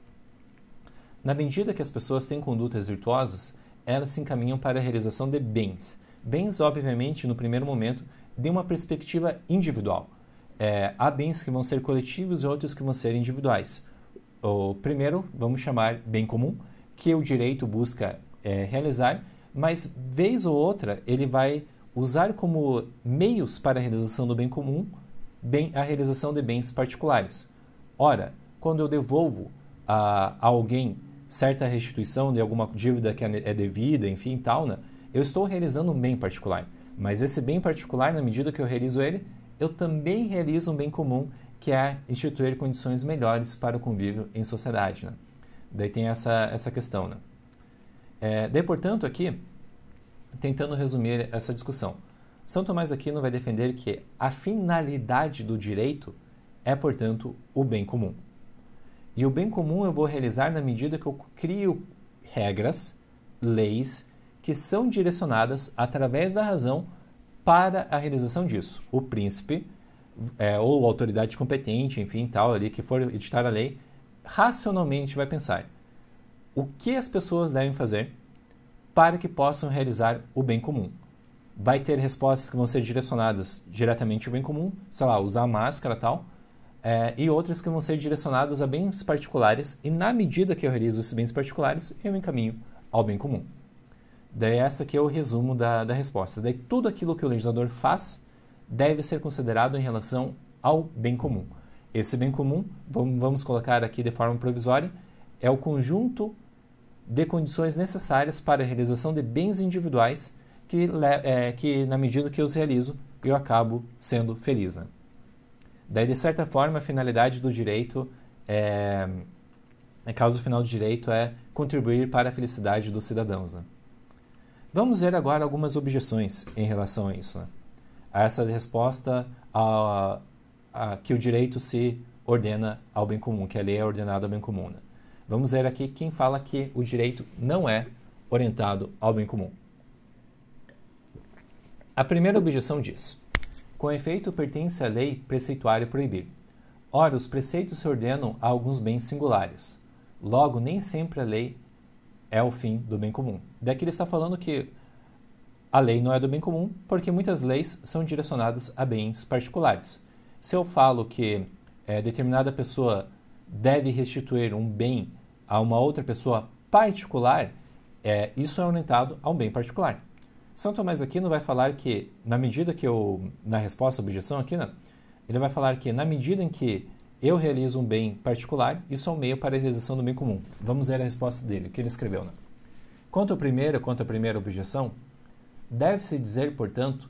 Speaker 1: Na medida que as pessoas têm condutas virtuosas, elas se encaminham para a realização de bens. Bens, obviamente, no primeiro momento, de uma perspectiva individual. É, há bens que vão ser coletivos e outros que vão ser individuais. O primeiro, vamos chamar bem comum, que o direito busca é, realizar mas vez ou outra ele vai usar como meios para a realização do bem comum bem, a realização de bens particulares. Ora, quando eu devolvo a, a alguém certa restituição de alguma dívida que é, é devida, enfim, tal, né? eu estou realizando um bem particular. Mas esse bem particular, na medida que eu realizo ele, eu também realizo um bem comum, que é instituir condições melhores para o convívio em sociedade. Né? Daí tem essa, essa questão. Né? É, daí, portanto, aqui, tentando resumir essa discussão, São Tomás Aquino vai defender que a finalidade do direito é, portanto, o bem comum. E o bem comum eu vou realizar na medida que eu crio regras, leis, que são direcionadas através da razão para a realização disso. O príncipe, é, ou autoridade competente, enfim, tal, ali, que for editar a lei, racionalmente vai pensar o que as pessoas devem fazer para que possam realizar o bem comum. Vai ter respostas que vão ser direcionadas diretamente ao bem comum, sei lá, usar máscara tal, é, e outras que vão ser direcionadas a bens particulares, e na medida que eu realizo esses bens particulares, eu encaminho ao bem comum. Daí essa aqui é o resumo da, da resposta. Daí tudo aquilo que o legislador faz deve ser considerado em relação ao bem comum. Esse bem comum, vamos colocar aqui de forma provisória, é o conjunto de condições necessárias para a realização de bens individuais que, é, que na medida que eu os realizo, eu acabo sendo feliz. Né? Daí, de certa forma, a finalidade do direito é, a causa final do direito é contribuir para a felicidade dos cidadãos. Né? Vamos ver agora algumas objeções em relação a isso. Né? A essa resposta a, a, que o direito se ordena ao bem comum, que a lei é ordenada ao bem comum. Né? Vamos ver aqui quem fala que o direito não é orientado ao bem comum. A primeira objeção diz: com efeito, pertence à lei preceituária proibir. Ora, os preceitos se ordenam a alguns bens singulares. Logo, nem sempre a lei é o fim do bem comum. Daqui ele está falando que a lei não é do bem comum porque muitas leis são direcionadas a bens particulares. Se eu falo que é, determinada pessoa deve restituir um bem a uma outra pessoa particular, é, isso é orientado a um bem particular. São Tomás Aquino vai falar que, na medida que eu, na resposta à objeção aqui, né, ele vai falar que, na medida em que eu realizo um bem particular, isso é um meio para a realização do bem comum. Vamos ver a resposta dele, o que ele escreveu. Né? Quanto ao primeiro, quanto à primeira objeção, deve-se dizer, portanto,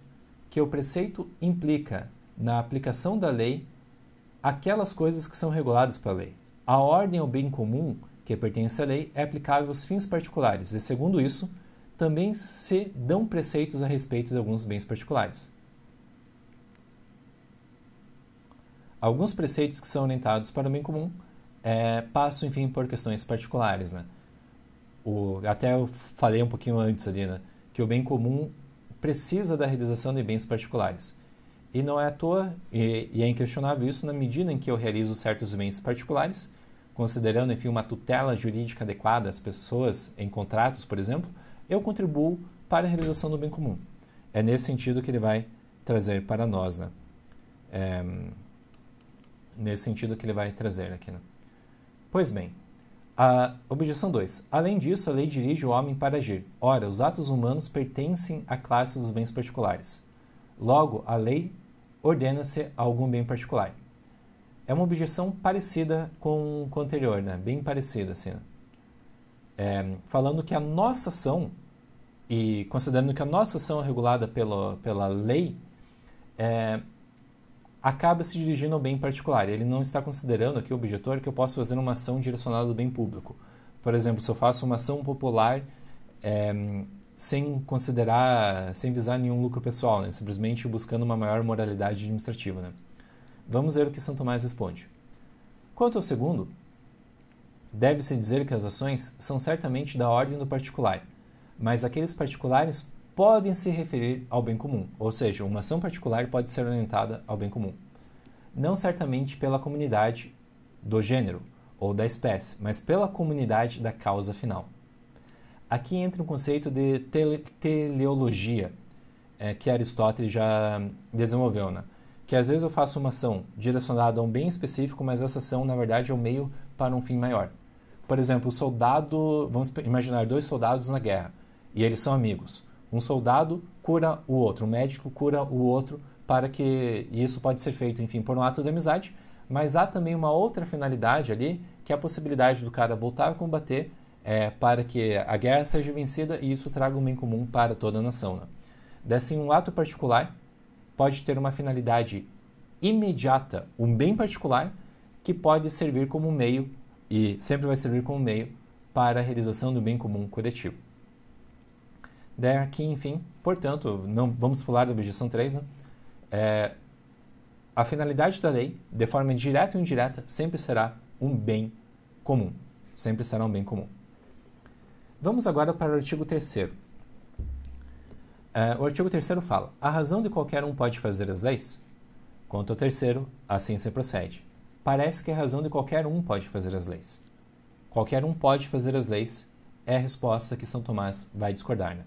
Speaker 1: que o preceito implica, na aplicação da lei, aquelas coisas que são reguladas pela lei. A ordem ao bem comum que pertence à lei é aplicável aos fins particulares, e segundo isso, também se dão preceitos a respeito de alguns bens particulares. Alguns preceitos que são orientados para o bem comum é, passam, enfim, por questões particulares. Né? O, até eu falei um pouquinho antes ali, né? que o bem comum precisa da realização de bens particulares. E não é à toa, e, e é inquestionável isso, na medida em que eu realizo certos bens particulares, considerando, enfim, uma tutela jurídica adequada às pessoas em contratos, por exemplo, eu contribuo para a realização do bem comum. É nesse sentido que ele vai trazer para nós, né? É, nesse sentido que ele vai trazer aqui, né? Pois bem, a objeção 2. Além disso, a lei dirige o homem para agir. Ora, os atos humanos pertencem à classe dos bens particulares. Logo, a lei ordena-se a algum bem particular é uma objeção parecida com, com a anterior, né? bem parecida. Assim, né? é, falando que a nossa ação, e considerando que a nossa ação é regulada pela, pela lei, é, acaba se dirigindo ao bem particular. Ele não está considerando aqui, o objetor, que eu posso fazer uma ação direcionada ao bem público. Por exemplo, se eu faço uma ação popular é, sem considerar, sem visar nenhum lucro pessoal, né? simplesmente buscando uma maior moralidade administrativa. Né? Vamos ver o que Santo Tomás responde. Quanto ao segundo, deve-se dizer que as ações são certamente da ordem do particular, mas aqueles particulares podem se referir ao bem comum, ou seja, uma ação particular pode ser orientada ao bem comum. Não certamente pela comunidade do gênero ou da espécie, mas pela comunidade da causa final. Aqui entra o conceito de tele teleologia, é, que Aristóteles já desenvolveu. Né? que às vezes eu faço uma ação direcionada a um bem específico, mas essa ação, na verdade, é o um meio para um fim maior. Por exemplo, o soldado, vamos imaginar dois soldados na guerra, e eles são amigos. Um soldado cura o outro, um médico cura o outro, para que e isso pode ser feito, enfim, por um ato de amizade, mas há também uma outra finalidade ali, que é a possibilidade do cara voltar a combater é, para que a guerra seja vencida e isso traga um bem comum para toda a nação. Né? Desse um ato particular pode ter uma finalidade imediata, um bem particular, que pode servir como meio, e sempre vai servir como meio, para a realização do bem comum coletivo. Daí aqui, enfim, portanto, não vamos pular da objeção 3, né? É, a finalidade da lei, de forma direta ou indireta, sempre será um bem comum. Sempre será um bem comum. Vamos agora para o artigo 3 é, O artigo 3 fala: A razão de qualquer um pode fazer as leis? Quanto ao terceiro, assim se procede. Parece que a razão de qualquer um pode fazer as leis. Qualquer um pode fazer as leis é a resposta que São Tomás vai discordar. Né?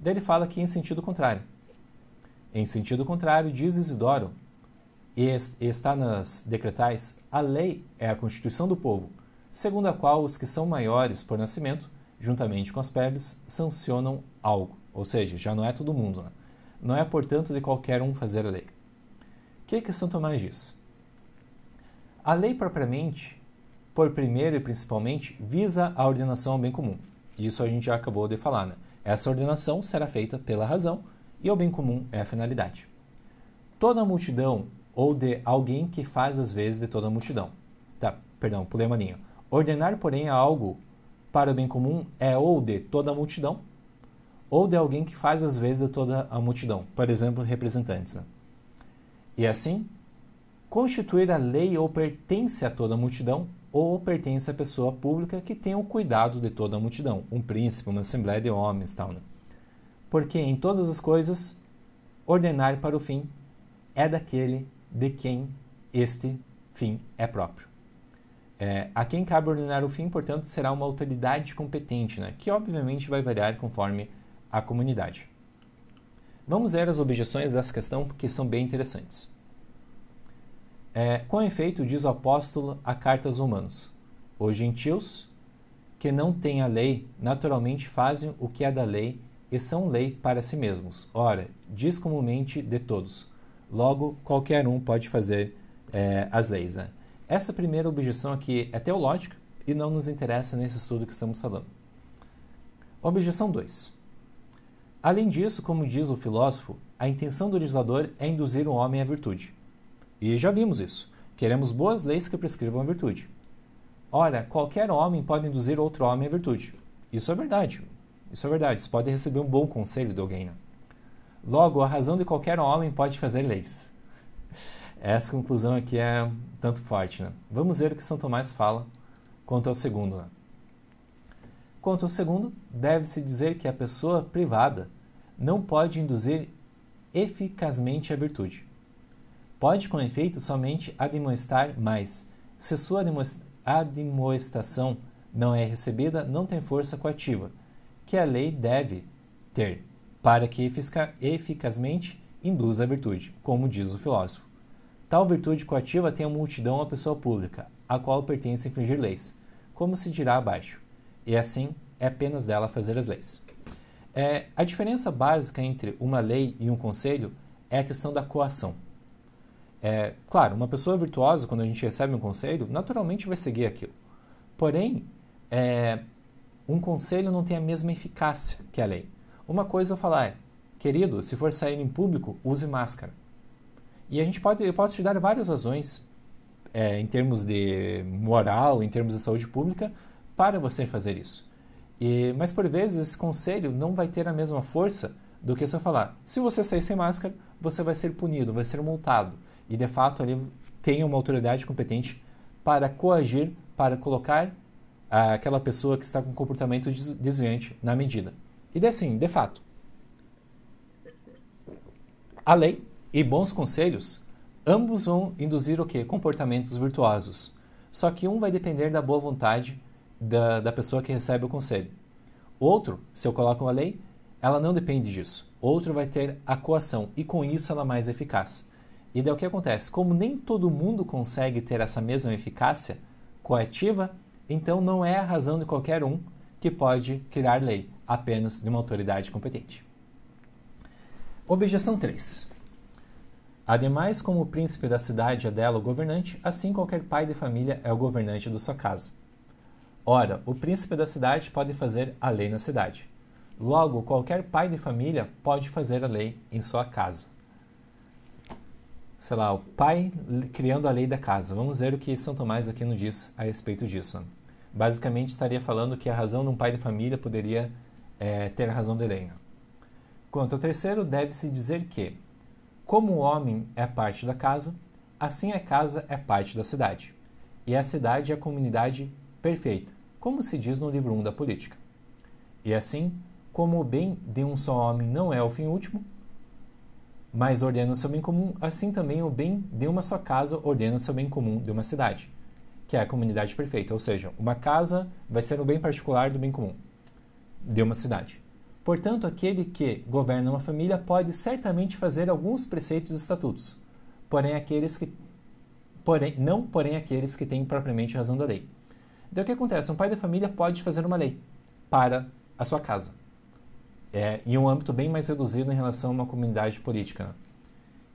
Speaker 1: Daí ele fala que em sentido contrário. Em sentido contrário, diz Isidoro, e está nas decretais, a lei é a constituição do povo, segundo a qual os que são maiores por nascimento, juntamente com as plebes, sancionam algo. Ou seja, já não é todo mundo. Né? Não é, portanto, de qualquer um fazer a lei. O que, que São Tomás diz? A lei propriamente, por primeiro e principalmente, visa a ordenação ao bem comum. Isso a gente já acabou de falar, né? Essa ordenação será feita pela razão e o bem comum é a finalidade. Toda a multidão ou de alguém que faz as vezes de toda a multidão. Tá, perdão, pulei linha. Ordenar, porém, algo para o bem comum é ou de toda a multidão ou de alguém que faz as vezes de toda a multidão, por exemplo, representantes. Né? E assim, constituir a lei ou pertence a toda a multidão ou pertence à pessoa pública que tem o cuidado de toda a multidão, um príncipe, uma assembleia de homens, tal. Né? Porque em todas as coisas, ordenar para o fim é daquele de quem este fim é próprio. É, a quem cabe ordenar o fim, portanto, será uma autoridade competente, né? que obviamente vai variar conforme a comunidade. Vamos ver as objeções dessa questão, porque são bem interessantes. É, com efeito, diz o apóstolo a cartas romanos: Os gentios que não têm a lei naturalmente fazem o que é da lei e são lei para si mesmos. Ora, diz comumente de todos. Logo, qualquer um pode fazer é, as leis. Né? Essa primeira objeção aqui é teológica e não nos interessa nesse estudo que estamos falando. Objeção 2. Além disso, como diz o filósofo, a intenção do legislador é induzir o homem à virtude. E já vimos isso. Queremos boas leis que prescrevam a virtude. Ora, qualquer homem pode induzir outro homem à virtude. Isso é verdade. Isso é verdade. Você pode receber um bom conselho de alguém. Né? Logo, a razão de qualquer homem pode fazer leis. Essa conclusão aqui é tanto forte. Né? Vamos ver o que São Tomás fala quanto ao segundo. Né? Quanto ao segundo, deve-se dizer que a pessoa privada não pode induzir eficazmente a virtude. Pode, com efeito, somente admoestar mais. Se sua admoestação não é recebida, não tem força coativa, que a lei deve ter, para que eficazmente induza a virtude, como diz o filósofo. Tal virtude coativa tem a multidão a pessoa pública, a qual pertence infringir leis, como se dirá abaixo, e assim é apenas dela fazer as leis. É, a diferença básica entre uma lei e um conselho é a questão da coação. É, claro, uma pessoa virtuosa, quando a gente recebe um conselho, naturalmente vai seguir aquilo. Porém, é, um conselho não tem a mesma eficácia que a lei. Uma coisa eu falar é, querido, se for sair em público, use máscara. E a gente pode, eu posso te dar várias razões é, em termos de moral, em termos de saúde pública, para você fazer isso. E, mas por vezes esse conselho não vai ter a mesma força do que se eu falar, se você sair sem máscara, você vai ser punido, vai ser multado. E de fato ali tem uma autoridade competente para coagir, para colocar aquela pessoa que está com comportamento desviante na medida. E assim, de fato, a lei e bons conselhos, ambos vão induzir o quê? Comportamentos virtuosos. Só que um vai depender da boa vontade da, da pessoa que recebe o conselho. Outro, se eu coloco uma lei, ela não depende disso. Outro vai ter a coação e com isso ela é mais eficaz. E daí o que acontece? Como nem todo mundo consegue ter essa mesma eficácia coativa, então não é a razão de qualquer um que pode criar lei, apenas de uma autoridade competente. Objeção 3. Ademais, como o príncipe da cidade é dela o governante, assim qualquer pai de família é o governante de sua casa. Ora, o príncipe da cidade pode fazer a lei na cidade. Logo, qualquer pai de família pode fazer a lei em sua casa. Sei lá, o pai criando a lei da casa. Vamos ver o que São Tomás aqui nos diz a respeito disso. Basicamente, estaria falando que a razão de um pai de família poderia é, ter a razão de lei. Quanto ao terceiro, deve-se dizer que como o homem é parte da casa, assim a casa é parte da cidade. E a cidade é a comunidade perfeita, como se diz no livro 1 da política. E assim, como o bem de um só homem não é o fim último, mas ordena seu bem comum, assim também o bem de uma só casa ordena seu bem comum de uma cidade, que é a comunidade perfeita. Ou seja, uma casa vai ser o bem particular do bem comum de uma cidade. Portanto, aquele que governa uma família pode certamente fazer alguns preceitos e estatutos, porém aqueles que porém não porém aqueles que têm propriamente razão da lei. Então o que acontece? Um pai da família pode fazer uma lei para a sua casa. É, em um âmbito bem mais reduzido em relação a uma comunidade política.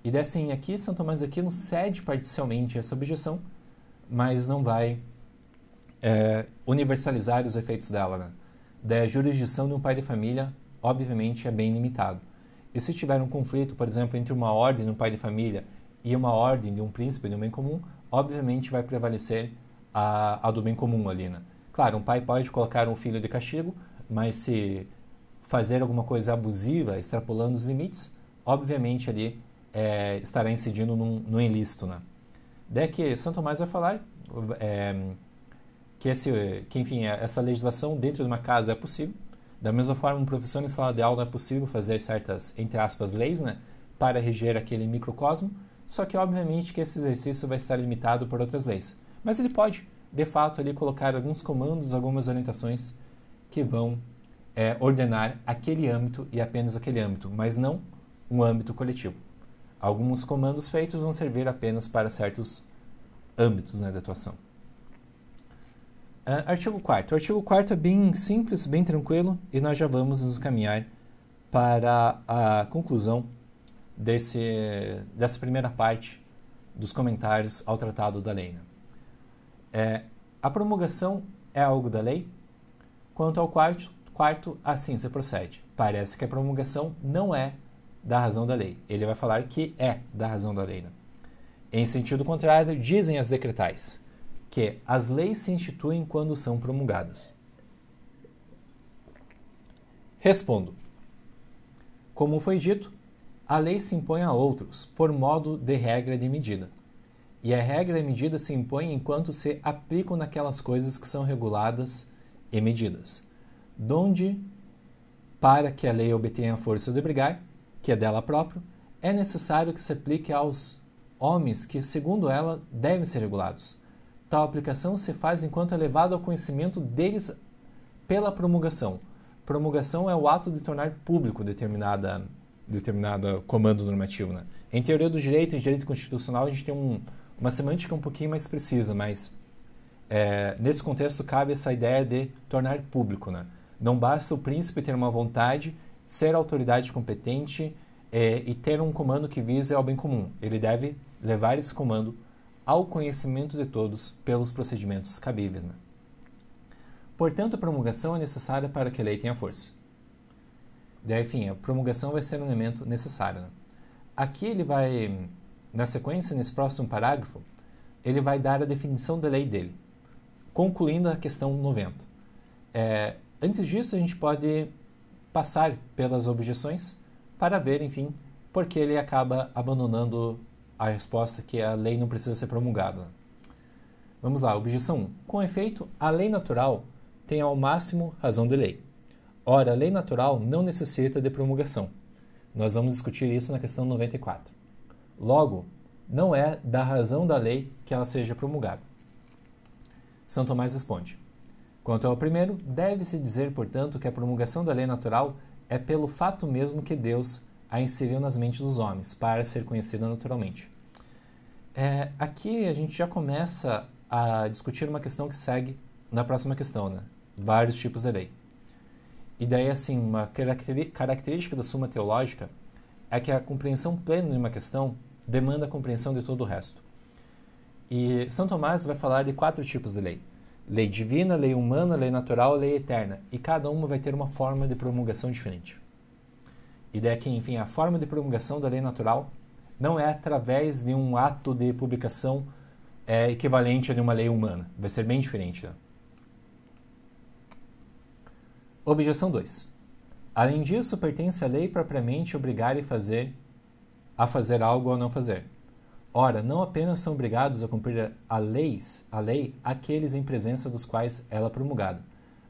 Speaker 1: E daí assim, aqui São Tomás de Aquino cede parcialmente essa objeção, mas não vai é, universalizar os efeitos dela. Né? Da jurisdição de um pai de família obviamente é bem limitado. E se tiver um conflito, por exemplo, entre uma ordem de um pai de família e uma ordem de um príncipe de um bem comum, obviamente vai prevalecer a, a do bem comum ali, né? Claro, um pai pode colocar um filho de castigo, mas se fazer alguma coisa abusiva, extrapolando os limites, obviamente ali é, estará incidindo num, ilícito, né? Daí que Santo Tomás vai falar é, que, esse, que, enfim, essa legislação dentro de uma casa é possível, da mesma forma, um professor em sala de aula é possível fazer certas, entre aspas, leis, né, para reger aquele microcosmo, só que obviamente que esse exercício vai estar limitado por outras leis. Mas ele pode, de fato, ali colocar alguns comandos, algumas orientações que vão é, ordenar aquele âmbito e apenas aquele âmbito, mas não um âmbito coletivo. Alguns comandos feitos vão servir apenas para certos âmbitos né, de atuação. Uh, artigo 4 O artigo 4 é bem simples, bem tranquilo, e nós já vamos nos caminhar para a conclusão desse, dessa primeira parte dos comentários ao Tratado da Lei. Né? É, a promulgação é algo da lei? Quanto ao quarto, quarto, assim se procede. Parece que a promulgação não é da razão da lei. Ele vai falar que é da razão da lei. Né? Em sentido contrário, dizem as decretais que as leis se instituem quando são promulgadas. Respondo. Como foi dito, a lei se impõe a outros por modo de regra de medida. E a regra e medida se impõe enquanto se aplicam naquelas coisas que são reguladas e medidas. Donde, para que a lei obtenha a força de obrigar, que é dela própria, é necessário que se aplique aos homens que, segundo ela, devem ser regulados, Tal aplicação se faz enquanto é levado ao conhecimento deles pela promulgação. Promulgação é o ato de tornar público determinada determinada comando normativo. Né? Em teoria do direito, em direito constitucional, a gente tem um, uma semântica um pouquinho mais precisa, mas é, nesse contexto cabe essa ideia de tornar público. Né? Não basta o príncipe ter uma vontade, ser autoridade competente é, e ter um comando que vise ao bem comum. Ele deve levar esse comando ao conhecimento de todos pelos procedimentos cabíveis. Né? Portanto, a promulgação é necessária para que a lei tenha força. Daí, enfim, a promulgação vai ser um elemento necessário. Né? Aqui ele vai, na sequência, nesse próximo parágrafo, ele vai dar a definição da lei dele, concluindo a questão 90. É, antes disso, a gente pode passar pelas objeções para ver, enfim, por que ele acaba abandonando a resposta que a lei não precisa ser promulgada. Vamos lá, objeção 1. Com efeito, a lei natural tem ao máximo razão de lei. Ora, a lei natural não necessita de promulgação. Nós vamos discutir isso na questão 94. Logo, não é da razão da lei que ela seja promulgada. São Tomás responde: Quanto ao primeiro, deve-se dizer, portanto, que a promulgação da lei natural é pelo fato mesmo que Deus a inseriu nas mentes dos homens, para ser conhecida naturalmente. É, aqui a gente já começa a discutir uma questão que segue na próxima questão, né? vários tipos de lei. E daí, assim, uma característica da Suma Teológica é que a compreensão plena de uma questão demanda a compreensão de todo o resto. E São Tomás vai falar de quatro tipos de lei: lei divina, lei humana, lei natural, lei eterna. E cada uma vai ter uma forma de promulgação diferente. E daí que, enfim, a forma de promulgação da lei natural não é através de um ato de publicação é, equivalente a de uma lei humana. Vai ser bem diferente. Né? Objeção 2. Além disso, pertence à lei propriamente obrigar e fazer a fazer algo ou não fazer. Ora, não apenas são obrigados a cumprir a, leis, a lei aqueles em presença dos quais ela é promulgada,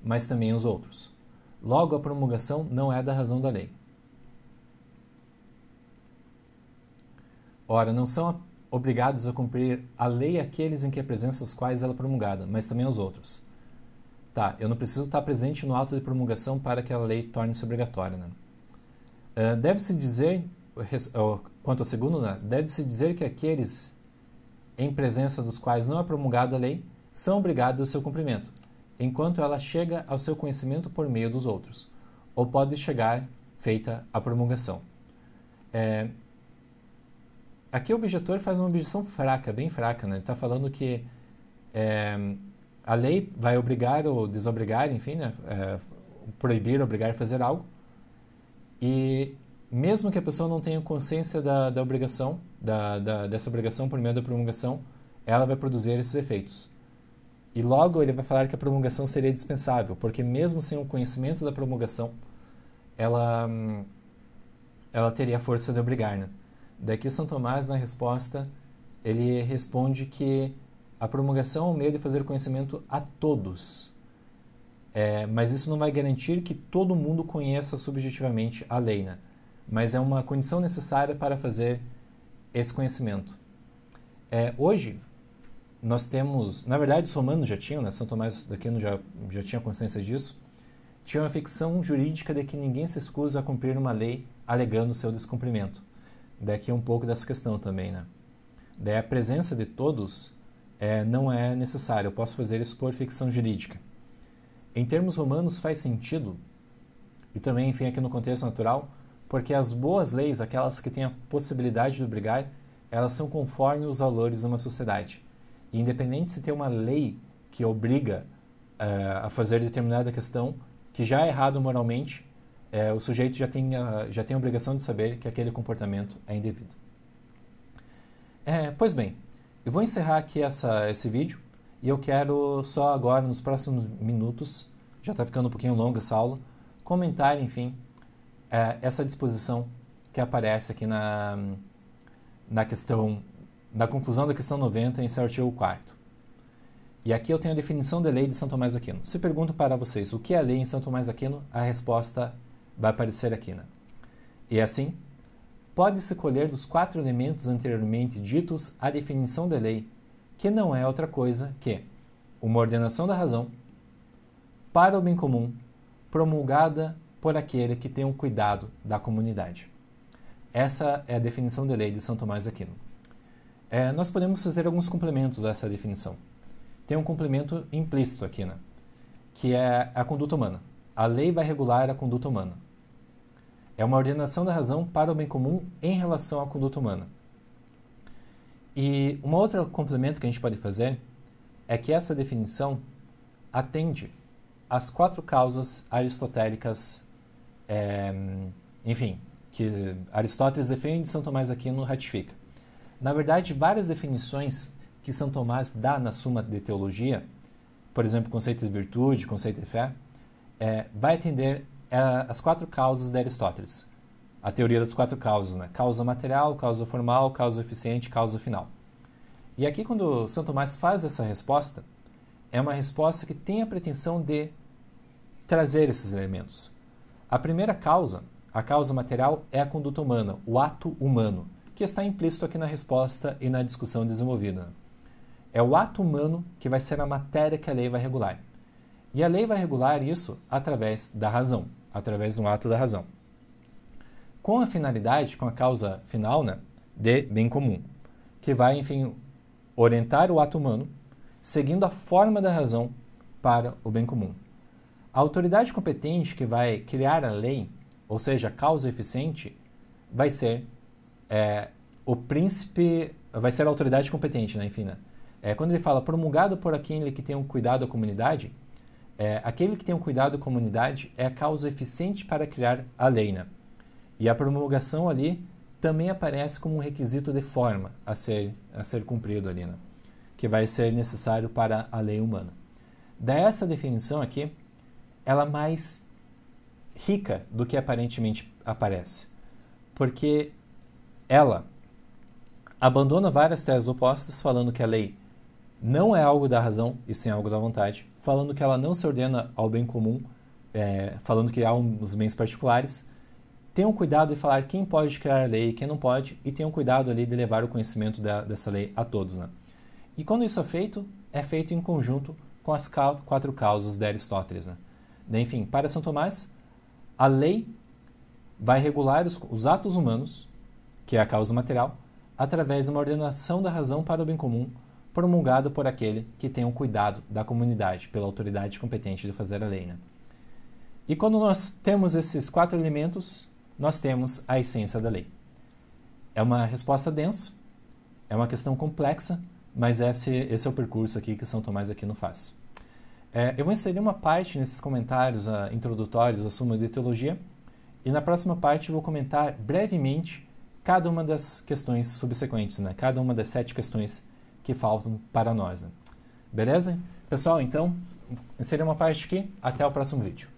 Speaker 1: mas também os outros. Logo, a promulgação não é da razão da lei. Ora, não são obrigados a cumprir a lei aqueles em que a presença dos quais ela é promulgada, mas também os outros. Tá, eu não preciso estar presente no ato de promulgação para que a lei torne-se obrigatória. Né? Uh, Deve-se dizer Quanto ao segundo, né, deve-se dizer que aqueles em presença dos quais não é promulgada a lei são obrigados ao seu cumprimento, enquanto ela chega ao seu conhecimento por meio dos outros, ou pode chegar feita a promulgação. É, aqui o objetor faz uma objeção fraca, bem fraca, né? Está falando que é, a lei vai obrigar ou desobrigar, enfim, né? É, proibir, obrigar a fazer algo, e mesmo que a pessoa não tenha consciência da, da obrigação, da, da, dessa obrigação por meio da promulgação, ela vai produzir esses efeitos. E logo ele vai falar que a promulgação seria dispensável, porque mesmo sem o conhecimento da promulgação, ela, ela teria a força de obrigar. Né? Daqui São Tomás, na resposta, ele responde que a promulgação é um meio de fazer conhecimento a todos. É, mas isso não vai garantir que todo mundo conheça subjetivamente a lei. Né? Mas é uma condição necessária para fazer esse conhecimento. É, hoje, nós temos, na verdade, os romanos já tinham, né? São Tomás da Aquino já, já tinha consciência disso, tinha uma ficção jurídica de que ninguém se escusa a cumprir uma lei alegando seu descumprimento. Daqui um pouco dessa questão também, né? Daí a presença de todos é, não é necessária, eu posso fazer isso por ficção jurídica. Em termos romanos faz sentido, e também, enfim, aqui no contexto natural, porque as boas leis, aquelas que têm a possibilidade de obrigar, elas são conforme os valores de uma sociedade. E independente se tem uma lei que obriga uh, a fazer determinada questão, que já é errado moralmente, uh, o sujeito já tem, uh, já tem a obrigação de saber que aquele comportamento é indevido. É, pois bem, eu vou encerrar aqui essa, esse vídeo e eu quero só agora, nos próximos minutos, já está ficando um pouquinho longa essa aula, comentar, enfim, é, essa disposição que aparece aqui na, na questão, na conclusão da questão 90 em seu artigo 4 E aqui eu tenho a definição de lei de São Tomás Aquino. Se pergunto para vocês o que é lei em São Tomás Aquino, a resposta vai aparecer aqui. Né? E assim, pode-se colher dos quatro elementos anteriormente ditos a definição de lei, que não é outra coisa que uma ordenação da razão para o bem comum, promulgada por aquele que tem o cuidado da comunidade. Essa é a definição de lei de São Tomás Aquino. É, nós podemos fazer alguns complementos a essa definição. Tem um complemento implícito aqui, né? que é a conduta humana. A lei vai regular a conduta humana. É uma ordenação da razão para o bem comum em relação à conduta humana. E um outro complemento que a gente pode fazer é que essa definição atende às quatro causas aristotélicas é, enfim, que Aristóteles defende e São Tomás Aquino ratifica. Na verdade, várias definições que São Tomás dá na Suma de Teologia, por exemplo, conceito de virtude, conceito de fé, é, vai atender é, as quatro causas de Aristóteles. A teoria das quatro causas, né? Causa material, causa formal, causa eficiente, causa final. E aqui, quando São Tomás faz essa resposta, é uma resposta que tem a pretensão de trazer esses elementos. A primeira causa, a causa material, é a conduta humana, o ato humano, que está implícito aqui na resposta e na discussão desenvolvida. É o ato humano que vai ser a matéria que a lei vai regular. E a lei vai regular isso através da razão, através de um ato da razão. Com a finalidade, com a causa final, né, de bem comum, que vai, enfim, orientar o ato humano seguindo a forma da razão para o bem comum. A autoridade competente que vai criar a lei, ou seja, a causa eficiente, vai ser é, o príncipe, vai ser a autoridade competente, né? enfim. Né? É, quando ele fala promulgado por aquele que tem um cuidado à comunidade, é, aquele que tem um cuidado à comunidade é a causa eficiente para criar a lei. Né? E a promulgação ali também aparece como um requisito de forma a ser, a ser cumprido ali, né? que vai ser necessário para a lei humana. Dessa definição aqui, ela mais rica do que aparentemente aparece, porque ela abandona várias teses opostas, falando que a lei não é algo da razão e sim algo da vontade, falando que ela não se ordena ao bem comum, é, falando que há uns bens particulares. Tenham cuidado de falar quem pode criar a lei e quem não pode, e tenham cuidado ali de levar o conhecimento da, dessa lei a todos. Né? E quando isso é feito, é feito em conjunto com as quatro causas de Aristóteles. Né? Enfim, para São Tomás, a lei vai regular os, os atos humanos, que é a causa material, através de uma ordenação da razão para o bem comum, promulgado por aquele que tem o cuidado da comunidade, pela autoridade competente de fazer a lei. Né? E quando nós temos esses quatro elementos, nós temos a essência da lei. É uma resposta densa, é uma questão complexa, mas esse, esse é o percurso aqui que São Tomás Aquino faz. É, eu vou inserir uma parte nesses comentários uh, introdutórios à Suma de Teologia, e na próxima parte eu vou comentar brevemente cada uma das questões subsequentes, né? cada uma das sete questões que faltam para nós. Né? Beleza? Pessoal, então, inserir uma parte aqui. Até o próximo vídeo.